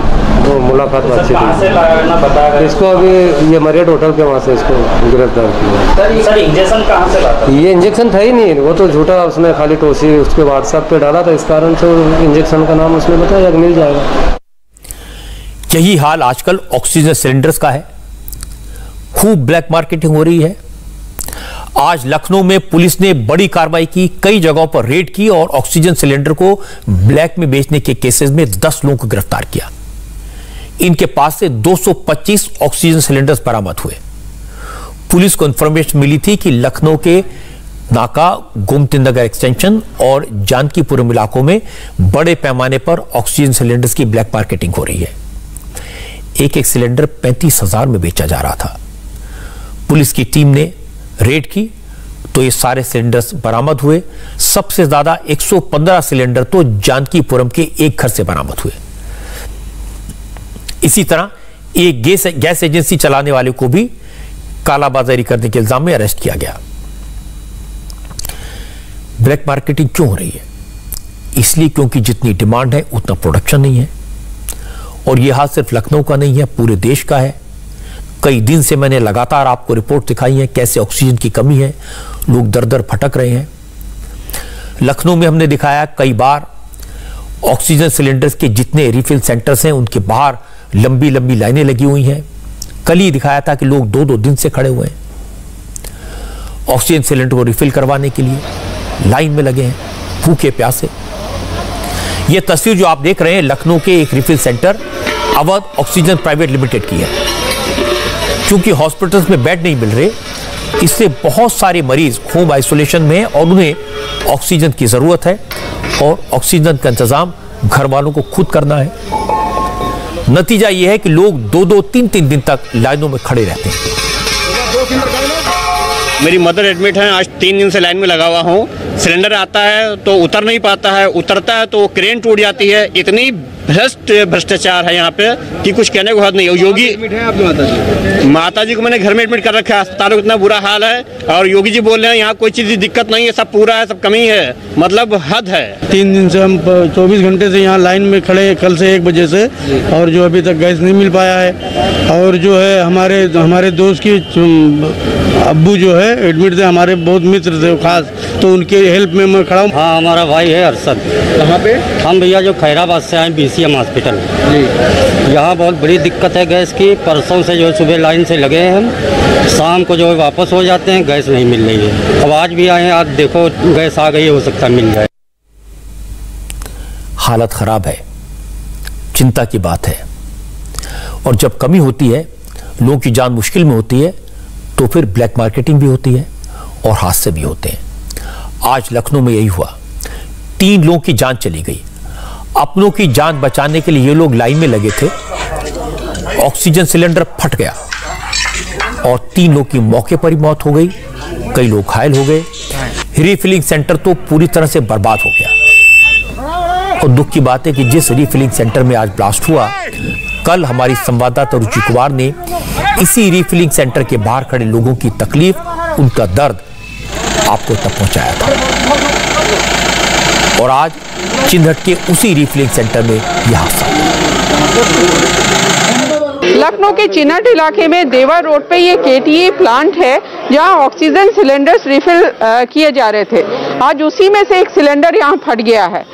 वो मुलाकात बातचीत बताया गया इसको अभी ये मरियट होटल के वहाँ से इसको गिरफ़्तार किया। सर सर इंजेक्शन कहाँ से लाता? ये इंजेक्शन था ही नहीं वो तो झूठा उसने खाली टोसी उसके व्हाट्सएप पे डाला था इस कारण से इंजेक्शन का नाम उसने बताया मिल जाएगा। यही हाल आजकल ऑक्सीजन सिलेंडर्स का है। खूब ब्लैक मार्केटिंग हो रही है। आज लखनऊ में पुलिस ने बड़ी कार्रवाई की कई जगहों पर रेड की और ऑक्सीजन सिलेंडर को ब्लैक में बेचने के केसेस में 10 लोगों को गिरफ़्तार किया। इनके पास से 225 ऑक्सीजन सिलेंडर्स बरामद हुए। पुलिस को इंफॉर्मेशन मिली थी कि लखनऊ के नाका गोमती नगर एक्सटेंशन और जानकीपुरम इलाकों में बड़े पैमाने पर ऑक्सीजन सिलेंडर्स की ब्लैक मार्केटिंग हो रही है। एक एक सिलेंडर पैंतीस हज़ार में बेचा जा रहा था। पुलिस की टीम ने रेड की तो ये सारे सिलेंडर्स बरामद हुए। सबसे ज़्यादा 115 सिलेंडर तो जानकीपुरम के एक घर से बरामद हुए। इसी तरह एक गैस गैस एजेंसी चलाने वाले को भी कालाबाजारी करने के इल्ज़ाम में अरेस्ट किया गया। ब्लैक मार्केटिंग क्यों हो रही है? इसलिए क्योंकि जितनी डिमांड है, उतना प्रोडक्शन नहीं है। और यह हाल सिर्फ़ लखनऊ का नहीं है, पूरे देश का है। कई दिन से मैंने लगातार आपको रिपोर्ट दिखाई है, कैसे ऑक्सीजन की कमी है। लोग दर दर भटक रहे हैं। लखनऊ में हमने दिखाया कई बार ऑक्सीजन सिलेंडर्स के जितने रिफिल सेंटर्स हैं, उनके बाहर लंबी लंबी लाइनें लगी हुई हैं। कल ही दिखाया था कि लोग दो दो दिन से खड़े हुए हैं। ऑक्सीजन सिलेंडर को रिफिल करवाने के लिए लाइन में लगे हैं भूखे प्यासे। यह तस्वीर जो आप देख रहे हैं, लखनऊ के एक refill centre Awadh oxygen private limited की है। क्योंकि हॉस्पिटल्स में बेड नहीं मिल रहे, इससे बहुत सारे मरीज़ होम आइसोलेशन में हैं और उन्हें ऑक्सीजन की ज़रूरत है और ऑक्सीजन का इंतज़ाम घर वालों को खुद करना है। नतीजा यह है कि लोग दो दो तीन तीन दिन तक लाइनों में खड़े रहते हैं। मेरी मदर एडमिट है, आज तीन दिन से लाइन में लगा हुआ हूँ। सिलेंडर आता है तो उतर नहीं पाता है उतरता है तो क्रेन टूट जाती है। इतनी भ्रष्ट भ्रष्टाचार है यहाँ पे कि कुछ कहने को हद नहीं है। योगी माता जी को मैंने घर में एडमिट कर रखा है अस्पतालों का इतना बुरा हाल है और योगी जी बोल रहे हैं यहाँ कोई चीज़ की दिक्कत नहीं है सब पूरा है सब कमी है मतलब हद है। तीन दिन से हम चौबीस घंटे से यहाँ लाइन में खड़े हैं कल से एक बजे से और जो अभी तक गैस नहीं मिल पाया है। और जो है हमारे हमारे दोस्त की अब्बू जो है एडमिट थे हमारे बहुत मित्र थे खास तो उनके हेल्प में मैं खड़ा हूँ। हाँ हमारा भाई है अरसद कहाँ पे? हम भैया जो खैराबाद से आए बीसीएम हॉस्पिटल यहाँ बहुत बड़ी दिक्कत है गैस की परसों से जो सुबह लाइन से लगे हैं हम। शाम को जो है वापस हो जाते हैं गैस नहीं मिल रही है। अब आज भी आए हैं आज देखो गैस आ गई हो सकता मिल जाए। हालत खराब है। चिंता की बात है। और जब कमी होती है लोगों की जान मुश्किल में होती है तो फिर ब्लैक मार्केटिंग भी होती है और हादसे भी होते हैं। आज लखनऊ में यही हुआ। तीन लोगों की जान चली गई। अपनों की जान बचाने के लिए ये लोग लाइन में लगे थे। ऑक्सीजन सिलेंडर फट गया और तीन लोग की मौके पर ही मौत हो गई। कई लोग घायल हो गए। रिफिलिंग सेंटर तो पूरी तरह से बर्बाद हो गया। और दुख की बात है कि जिस रिफिलिंग सेंटर में आज ब्लास्ट हुआ कल हमारी संवाददाता रुचि कुमार ने इसी रिफिलिंग सेंटर के बाहर खड़े लोगों की तकलीफ़, उनका दर्द आपको तक पहुँचाया था। और आज चिन्हट के उसी रिफिलिंग सेंटर में यह हादसा। लखनऊ के चिन्हट इलाके में देवा रोड पे ये केटीई प्लांट है, जहाँ ऑक्सीजन सिलेंडर्स रिफिल किए जा रहे थे। आज उसी में से एक सिलेंडर यहाँ फट गया है।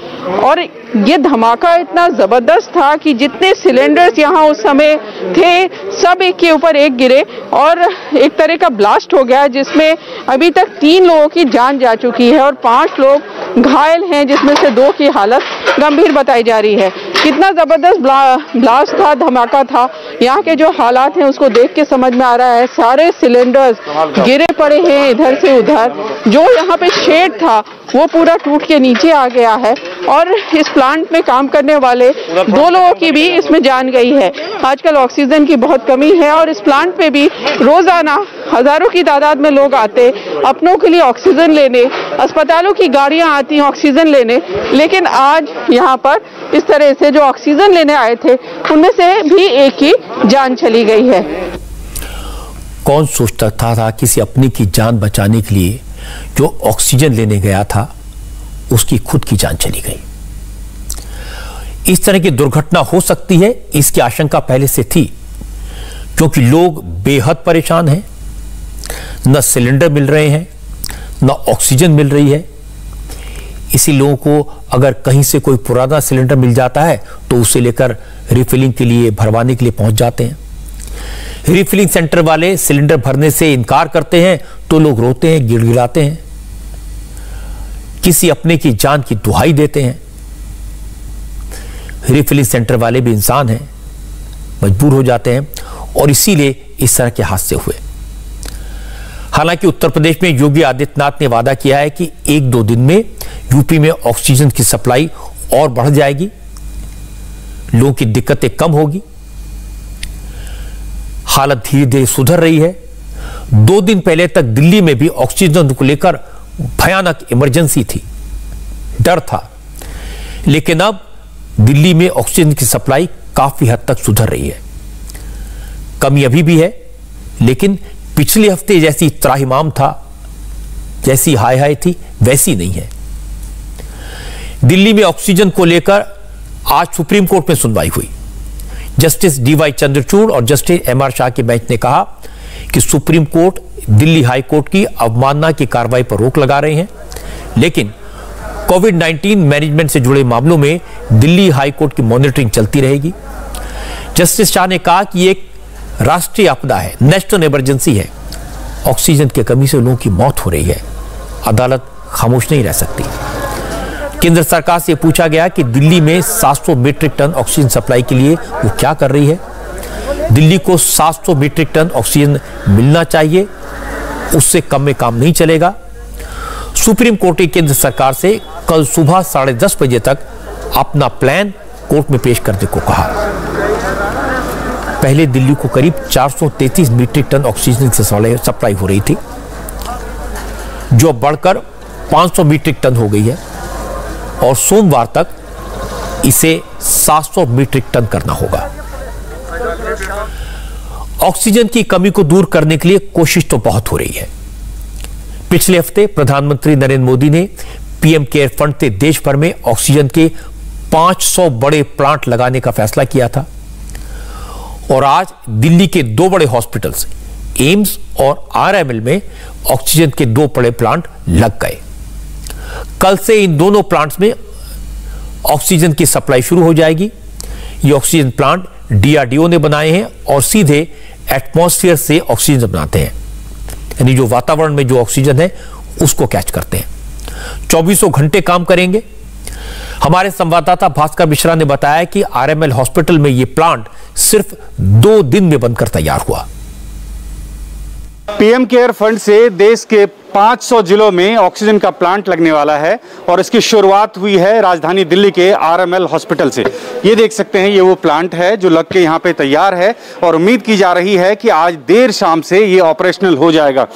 और ये धमाका इतना ज़बरदस्त था कि जितने सिलेंडर्स यहाँ उस समय थे सब एक के ऊपर एक गिरे और एक तरह का ब्लास्ट हो गया जिसमें अभी तक तीन लोगों की जान जा चुकी है और पाँच लोग घायल हैं जिसमें से दो की हालत गंभीर बताई जा रही है। कितना ज़बरदस्त ब्ला, ब्लास्ट था धमाका था। यहाँ के जो हालात हैं उसको देख के समझ में आ रहा है सारे सिलेंडर्स गिरे पड़े हैं इधर से उधर। जो यहाँ पे शेड था वो पूरा टूट के नीचे आ गया है और इस प्लांट में काम करने वाले दो लोगों की भी इसमें जान गई है। आजकल ऑक्सीजन की बहुत कमी है और इस प्लांट पे भी रोज़ाना हज़ारों की तादाद में लोग आते, अपनों के लिए ऑक्सीजन लेने, अस्पतालों की गाड़ियाँ आती हैं ऑक्सीजन लेने। लेकिन आज यहाँ पर इस तरह से जो ऑक्सीजन लेने आए थे, उनमें से भी एक की जान चली गई है। कौन सोचता सकता था किसी अपने की जान बचाने के लिए जो ऑक्सीजन लेने गया था, उसकी खुद की जान चली गई। इस तरह की दुर्घटना हो सकती है, इसकी आशंका पहले से थी, क्योंकि लोग बेहद परेशान हैं। न सिलेंडर मिल रहे हैं, न ऑक्सीजन मिल रही है। इसी लोगों को अगर कहीं से कोई पुराना सिलेंडर मिल जाता है तो उसे लेकर रिफिलिंग के लिए, भरवाने के लिए पहुँच जाते हैं। रिफिलिंग सेंटर वाले सिलेंडर भरने से इनकार करते हैं तो लोग रोते हैं, गिड़गिड़ाते हैं। किसी अपने की जान की दुहाई देते हैं। रिफिलिंग सेंटर वाले भी इंसान हैं, मजबूर हो जाते हैं और इसीलिए इस तरह के हादसे हुए। हालाँकि उत्तर प्रदेश में योगी आदित्यनाथ ने वादा किया है कि एक दो दिन में यूपी में ऑक्सीजन की सप्लाई और बढ़ जाएगी, लोगों की दिक्कतें कम होगी। हालत धीरे धीरे सुधर रही है। दो दिन पहले तक दिल्ली में भी ऑक्सीजन को लेकर भयानक इमरजेंसी थी, डर था। लेकिन अब दिल्ली में ऑक्सीजन की सप्लाई काफ़ी हद तक सुधर रही है। कमी अभी भी है, लेकिन पिछले हफ़्ते जैसी त्राहिमाम था, जैसी हाय हाय थी, वैसी नहीं है। दिल्ली में ऑक्सीजन को लेकर आज सुप्रीम कोर्ट में सुनवाई हुई। जस्टिस डीवाई चंद्रचूड़ और जस्टिस एम आर शाह के बेंच ने कहा कि supreme court Delhi high court की अवमानना की कार्रवाई पर रोक लगा रहे हैं, लेकिन कोविड 19 मैनेजमेंट से जुड़े मामलों में दिल्ली हाई कोर्ट की मॉनिटरिंग चलती रहेगी। जस्टिस शाह ने कहा कि एक राष्ट्रीय आपदा है, नेशनल इमरजेंसी है। ऑक्सीजन की कमी से लोगों की मौत हो रही है। अदालत खामोश नहीं रह सकती। केंद्र सरकार से पूछा गया कि दिल्ली में 700 मीट्रिक टन ऑक्सीजन सप्लाई के लिए वो क्या कर रही है। दिल्ली को 700 मीट्रिक टन ऑक्सीजन मिलना चाहिए, उससे कम में काम नहीं चलेगा। सुप्रीम कोर्ट ने केंद्र सरकार से कल सुबह साढ़े दस बजे तक अपना प्लान कोर्ट में पेश करने को कहा। पहले दिल्ली को करीब 433 मीट्रिक टन ऑक्सीजन की सप्लाई हो रही थी, जो बढ़कर 500 मीट्रिक टन हो गई है और सोमवार तक इसे 700 मीट्रिक टन करना होगा। ऑक्सीजन की कमी को दूर करने के लिए कोशिश तो बहुत हो रही है। पिछले हफ़्ते प्रधानमंत्री नरेंद्र मोदी ने पीएम केयर फंड से देश भर में ऑक्सीजन के 500 बड़े प्लांट लगाने का फैसला किया था। और आज दिल्ली के दो बड़े हॉस्पिटल्स, एम्स और आरएमएल में ऑक्सीजन के दो बड़े प्लांट लग गए। कल से इन दोनों प्लांट्स में ऑक्सीजन की सप्लाई शुरू हो जाएगी। ये ऑक्सीजन प्लांट डीआरडीओ ने बनाए हैं और सीधे एटमॉस्फेयर से ऑक्सीजन बनाते हैं। यानी जो वातावरण में जो ऑक्सीजन है, उसको कैच करते हैं। चौबीसों घंटे काम करेंगे। हमारे संवाददाता भास्कर मिश्रा ने बताया कि आरएमएल हॉस्पिटल में यह प्लांट सिर्फ़ दो दिन में बनकर तैयार हुआ। पीएम केयर फंड से देश के 500 जिलों में ऑक्सीजन का प्लांट लगने वाला है और इसकी शुरुआत हुई है राजधानी दिल्ली के आरएमएल हॉस्पिटल से। ये देख सकते हैं, ये वो प्लांट है जो लग के यहाँ पे तैयार है और उम्मीद की जा रही है कि आज देर शाम से ये ऑपरेशनल हो जाएगा।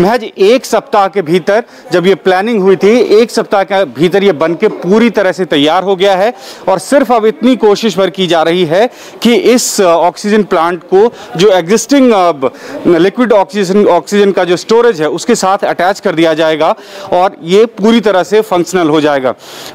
महज एक सप्ताह के भीतर जब ये प्लानिंग हुई थी, एक सप्ताह के भीतर ये बन के पूरी तरह से तैयार हो गया है और सिर्फ़ अब इतनी कोशिश भर की जा रही है कि इस ऑक्सीजन प्लांट को जो एग्जिस्टिंग लिक्विड ऑक्सीजन ऑक्सीजन का जो स्टोरेज है, उसके साथ अटैच कर दिया जाएगा और ये पूरी तरह से फंक्शनल हो जाएगा।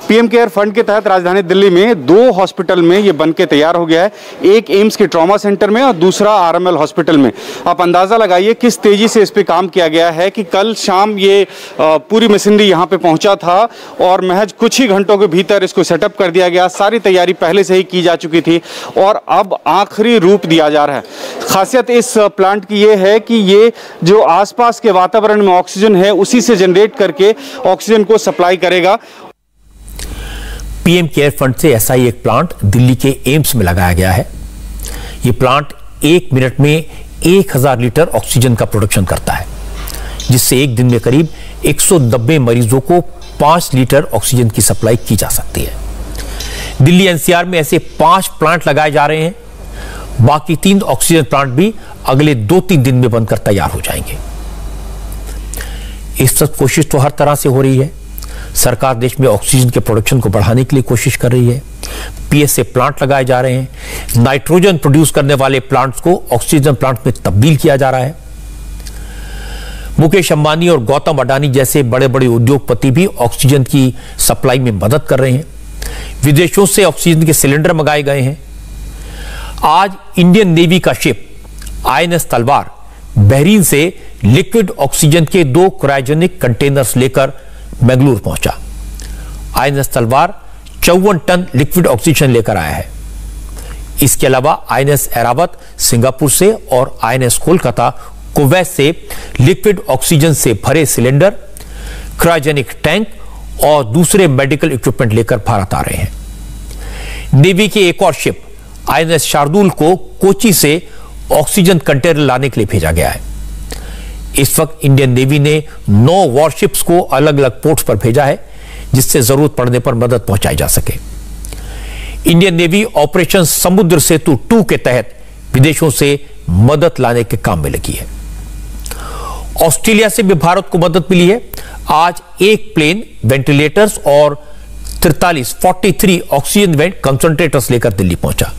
पीएम केयर फंड के तहत राजधानी दिल्ली में दो हॉस्पिटल में ये बन तैयार हो गया है। एक एम्स के ट्रॉमा सेंटर में और दूसरा आरएमएल हॉस्पिटल में। आप अंदाज़ा लगाइए किस तेज़ी से इस पर काम किया गया है कि कल शाम ये पूरी मशीनरी यहाँ पे पहुँचा था और महज कुछ ही घंटों के भीतर इसको सेटअप कर दिया गया। सारी तैयारी पहले से ही की जा चुकी थी और अब आखिरी रूप दिया जा रहा है। खासियत इस प्लांट की ये है कि ये जो आसपास के वातावरण में ऑक्सीजन है, उसी से जनरेट करके ऑक्सीजन को सप्लाई करेगा। पीएम केयर फंड से ऐसा ही एक प्लांट दिल्ली के एम्स में लगाया गया है। ये प्लांट एक मिनट में एक हज़ार लीटर ऑक्सीजन का प्रोडक्शन करता है, जिससे एक दिन में करीब 190 मरीजों को पाँच लीटर ऑक्सीजन की सप्लाई की जा सकती है। दिल्ली एनसीआर में ऐसे पाँच प्लांट लगाए जा रहे हैं। बाकी तीन ऑक्सीजन प्लांट भी अगले दो तीन दिन में बनकर तैयार हो जाएँगे। इस वक्त कोशिश तो हर तरह से हो रही है। सरकार देश में ऑक्सीजन के प्रोडक्शन को बढ़ाने के लिए कोशिश कर रही है। पीएसए प्लांट लगाए जा रहे हैं। नाइट्रोजन प्रोड्यूस करने वाले प्लांट्स को ऑक्सीजन प्लांट में तब्दील किया जा रहा है। मुकेश अंबानी और गौतम अडानी जैसे बड़े बड़े उद्योगपति भी ऑक्सीजन की सप्लाई में मदद कर रहे हैं। विदेशों से ऑक्सीजन के सिलेंडर मंगाए गए हैं। आज इंडियन नेवी का शिप, आईएनएस तलवार बहरीन से लिक्विड ऑक्सीजन के दो क्रायोजेनिक कंटेनर्स लेकर बेंगलुरु पहुँचा। आईएनएस तलवार चौवन टन लिक्विड ऑक्सीजन लेकर आया है। इसके अलावा आईएनएस एरावत सिंगापुर से और आईएनएस कोलकाता कुवैत से लिक्विड ऑक्सीजन से भरे सिलेंडर, क्रायोजेनिक टैंक और दूसरे मेडिकल इक्विपमेंट लेकर भारत आ रहे हैं। नेवी की एक और शिप आईएनएस शार्दुल को कोची से ऑक्सीजन कंटेनर लाने के लिए भेजा गया है। इस वक्त इंडियन नेवी ने नौ वॉरशिप्स को अलग अलग पोर्ट्स पर भेजा है, जिससे ज़रूरत पड़ने पर मदद पहुंचाई जा सके। इंडियन नेवी ऑपरेशन समुद्र सेतु टू के तहत विदेशों से मदद लाने के काम में लगी है। ऑस्ट्रेलिया से भी भारत को मदद मिली है। आज एक प्लेन, वेंटिलेटर्स और 43 43 ऑक्सीजन वेंट, कंसंट्रेटर्स लेकर दिल्ली पहुँचा।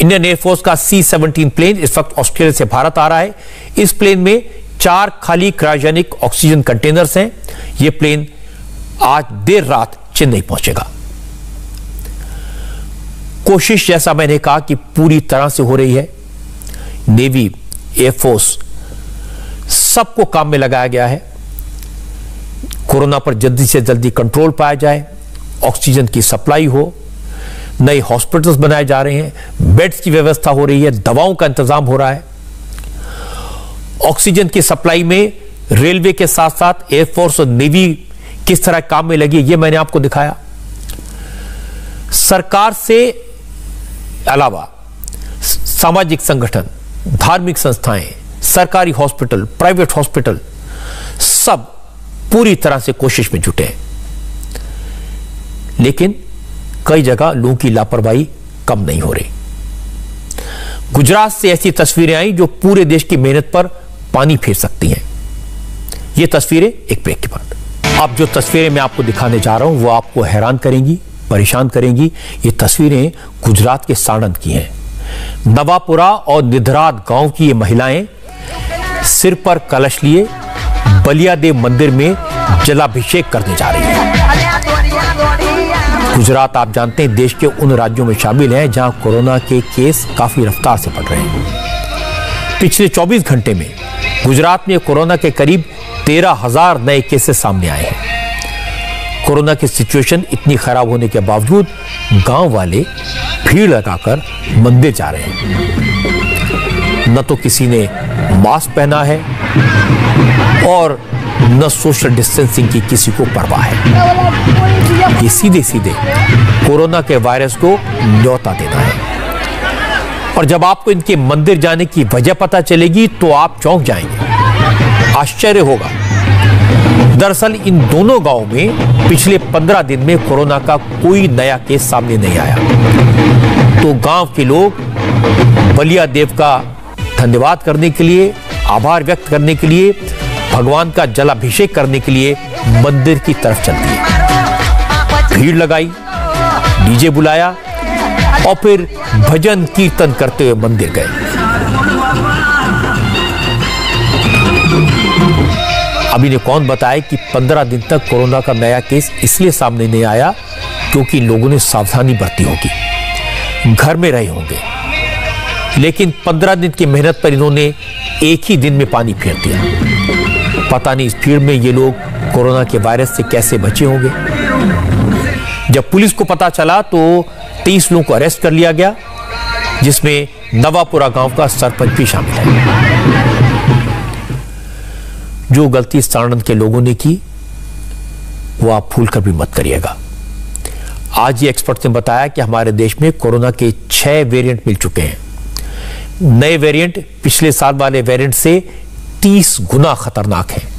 इंडियन एयरफोर्स का सी सेवनटीन प्लेन इस वक्त ऑस्ट्रेलिया से भारत आ रहा है। इस प्लेन में चार खाली क्रायोजेनिक ऑक्सीजन कंटेनर्स हैं। यह प्लेन आज देर रात चेन्नई पहुंचेगा। कोशिश जैसा मैंने कहा कि पूरी तरह से हो रही है। नेवी एयरफोर्स सबको काम में लगाया गया है। कोरोना पर जल्दी से जल्दी कंट्रोल पाया जाए। ऑक्सीजन की सप्लाई हो। नए हॉस्पिटल्स बनाए जा रहे हैं, बेड्स की व्यवस्था हो रही है, दवाओं का इंतज़ाम हो रहा है। ऑक्सीजन की सप्लाई में, रेलवे के साथ साथ एयरफोर्स और नेवी किस तरह काम में लगी ये मैंने आपको दिखाया। सरकार से अलावा सामाजिक संगठन, धार्मिक संस्थाएँ, सरकारी हॉस्पिटल, प्राइवेट हॉस्पिटल, सब पूरी तरह से कोशिश में जुटे हैं। लेकिन कई जगह लोगों की लापरवाही कम नहीं हो रही। गुजरात से ऐसी तस्वीरें आई जो पूरे देश की मेहनत पर पानी फेर सकती हैं। ये तस्वीरें एक ब्रेक के बाद। अब जो तस्वीरें मैं आपको दिखाने जा रहा हूँ, वो आपको हैरान करेंगी, परेशान करेंगी। ये तस्वीरें गुजरात के साणंद की हैं। नवापुरा और निधरात गाँव की ये महिलाएँ सिर पर कलश लिए बलिया देव मंदिर में जलाभिषेक करने जा रही हैं। गुजरात, आप जानते हैं, देश के उन राज्यों में शामिल है जहाँ कोरोना के केस काफ़ी रफ्तार से बढ़ रहे हैं। पिछले 24 घंटे में गुजरात में कोरोना के करीब तेरह हज़ार नए केसेस सामने आए हैं। कोरोना की सिचुएशन इतनी खराब होने के बावजूद गाँव वाले भीड़ लगाकर मंदिर जा रहे हैं। न तो किसी ने मास्क पहना है और न सोशल डिस्टेंसिंग की किसी को परवाह है। ये सीधे सीधे कोरोना के वायरस को न्योता देना है। और जब आपको इनके मंदिर जाने की वजह पता चलेगी तो आप चौंक जाएँगे। आश्चर्य होगा। दरअसल इन दोनों गाँवों में पिछले पंद्रह दिन में कोरोना का कोई नया केस सामने नहीं आया। तो गाँव के लोग बलिया देव का धन्यवाद करने के लिए, आभार व्यक्त करने के लिए, भगवान का जलाभिषेक करने के लिए मंदिर की तरफ़ चलती दिए भीड़ लगाई, डीजे बुलाया और फिर भजन कीर्तन करते हुए मंदिर गए। अब इन्हें कौन बताए कि 15 दिन तक कोरोना का नया केस इसलिए सामने नहीं आया क्योंकि लोगों ने सावधानी बरती होगी, घर में रहे होंगे। लेकिन 15 दिन की मेहनत पर इन्होंने एक ही दिन में पानी फेर दिया। पता नहीं इस भीड़ में ये लोग कोरोना के वायरस से कैसे बचे होंगे। जब पुलिस को पता चला तो 30 लोगों को अरेस्ट कर लिया गया, जिसमें नवापुरा गाँव का सरपंच भी शामिल है। जो गलती साणंद के लोगों ने की, वो आप भूल कर भी मत करिएगा। आज ही एक्सपर्ट ने बताया कि हमारे देश में कोरोना के छह वेरिएंट मिल चुके हैं। नए वेरिएंट, पिछले साल वाले वेरिएंट से 30 गुना खतरनाक है।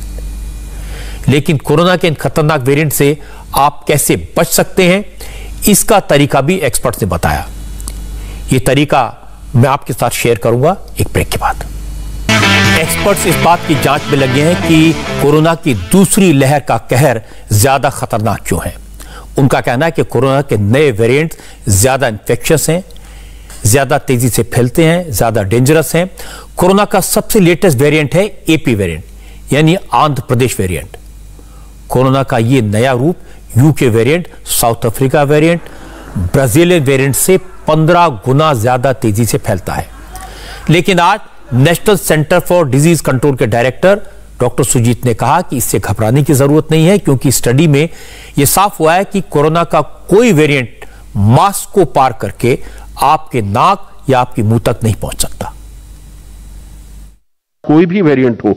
लेकिन कोरोना के इन खतरनाक वेरिएंट से आप कैसे बच सकते हैं, इसका तरीका भी एक्सपर्ट ने बताया। यह तरीका मैं आपके साथ शेयर करूँगा एक ब्रेक के बाद। एक्सपर्ट्स इस बात की जाँच में लगे हैं कि कोरोना की दूसरी लहर का कहर ज़्यादा खतरनाक क्यों है। उनका कहना है कि कोरोना के नए वेरिएंट ज़्यादा इंफेक्शियस हैं, ज़्यादा तेज़ी से फैलते हैं, ज़्यादा डेंजरस हैं। कोरोना का सबसे लेटेस्ट वेरिएंट है एपी वेरिएंट यानी आंध्र प्रदेश वेरिएंट कोरोना का यह नया रूप UK variant South Africa variant Brazilian variant से 15 गुना ज़्यादा तेज़ी से फैलता है। लेकिन आज national centre for disease control के डायरेक्टर डॉक्टर सुजीत ने कहा कि इससे घबराने की ज़रूरत नहीं है, क्योंकि स्टडी में यह साफ़ हुआ है कि कोरोना का कोई वेरिएंट मास्क को पार करके आपके नाक या आपके मुँह तक नहीं पहुँच सकता। कोई भी वेरिएंट हो,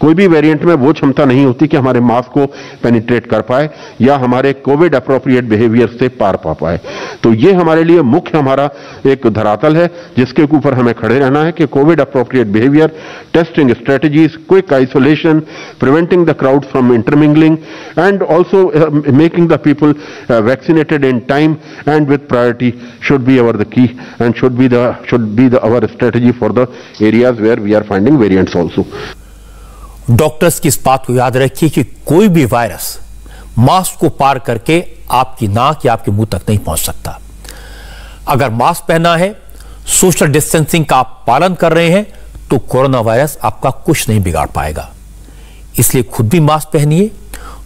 कोई भी वेरिएंट में वो क्षमता नहीं होती कि हमारे मास्क को पेनिट्रेट कर पाए या हमारे कोविड अप्रोप्रिएट बिहेवियर से पार पा पाए। तो ये हमारे लिए मुख्य हमारा एक धरातल है, जिसके ऊपर हमें खड़े रहना है कि Covid appropriate behaviour testing strategies quick isolation preventing the crowd from intermingling and also making the people vaccinated in time and with priority should be our the key and should be the should be the our strategy for the areas where we are finding variants also doctors की इस बात को याद रखिए कि कोई भी वायरस मास्क को पार करके आपकी नाक या आपके मुँह तक नहीं पहुँच सकता। अगर मास्क पहना है सोशल डिस्टेंसिंग का आप पालन कर रहे हैं तो कोरोना वायरस आपका कुछ नहीं बिगाड़ पाएगा। इसलिए खुद भी मास्क पहनिए,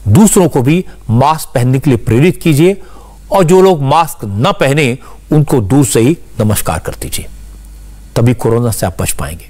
दूसरों को भी मास्क पहनने के लिए प्रेरित कीजिए और जो लोग मास्क न पहने, उनको दूर से ही नमस्कार कर दीजिए। तभी कोरोना से आप बच पाएँगे।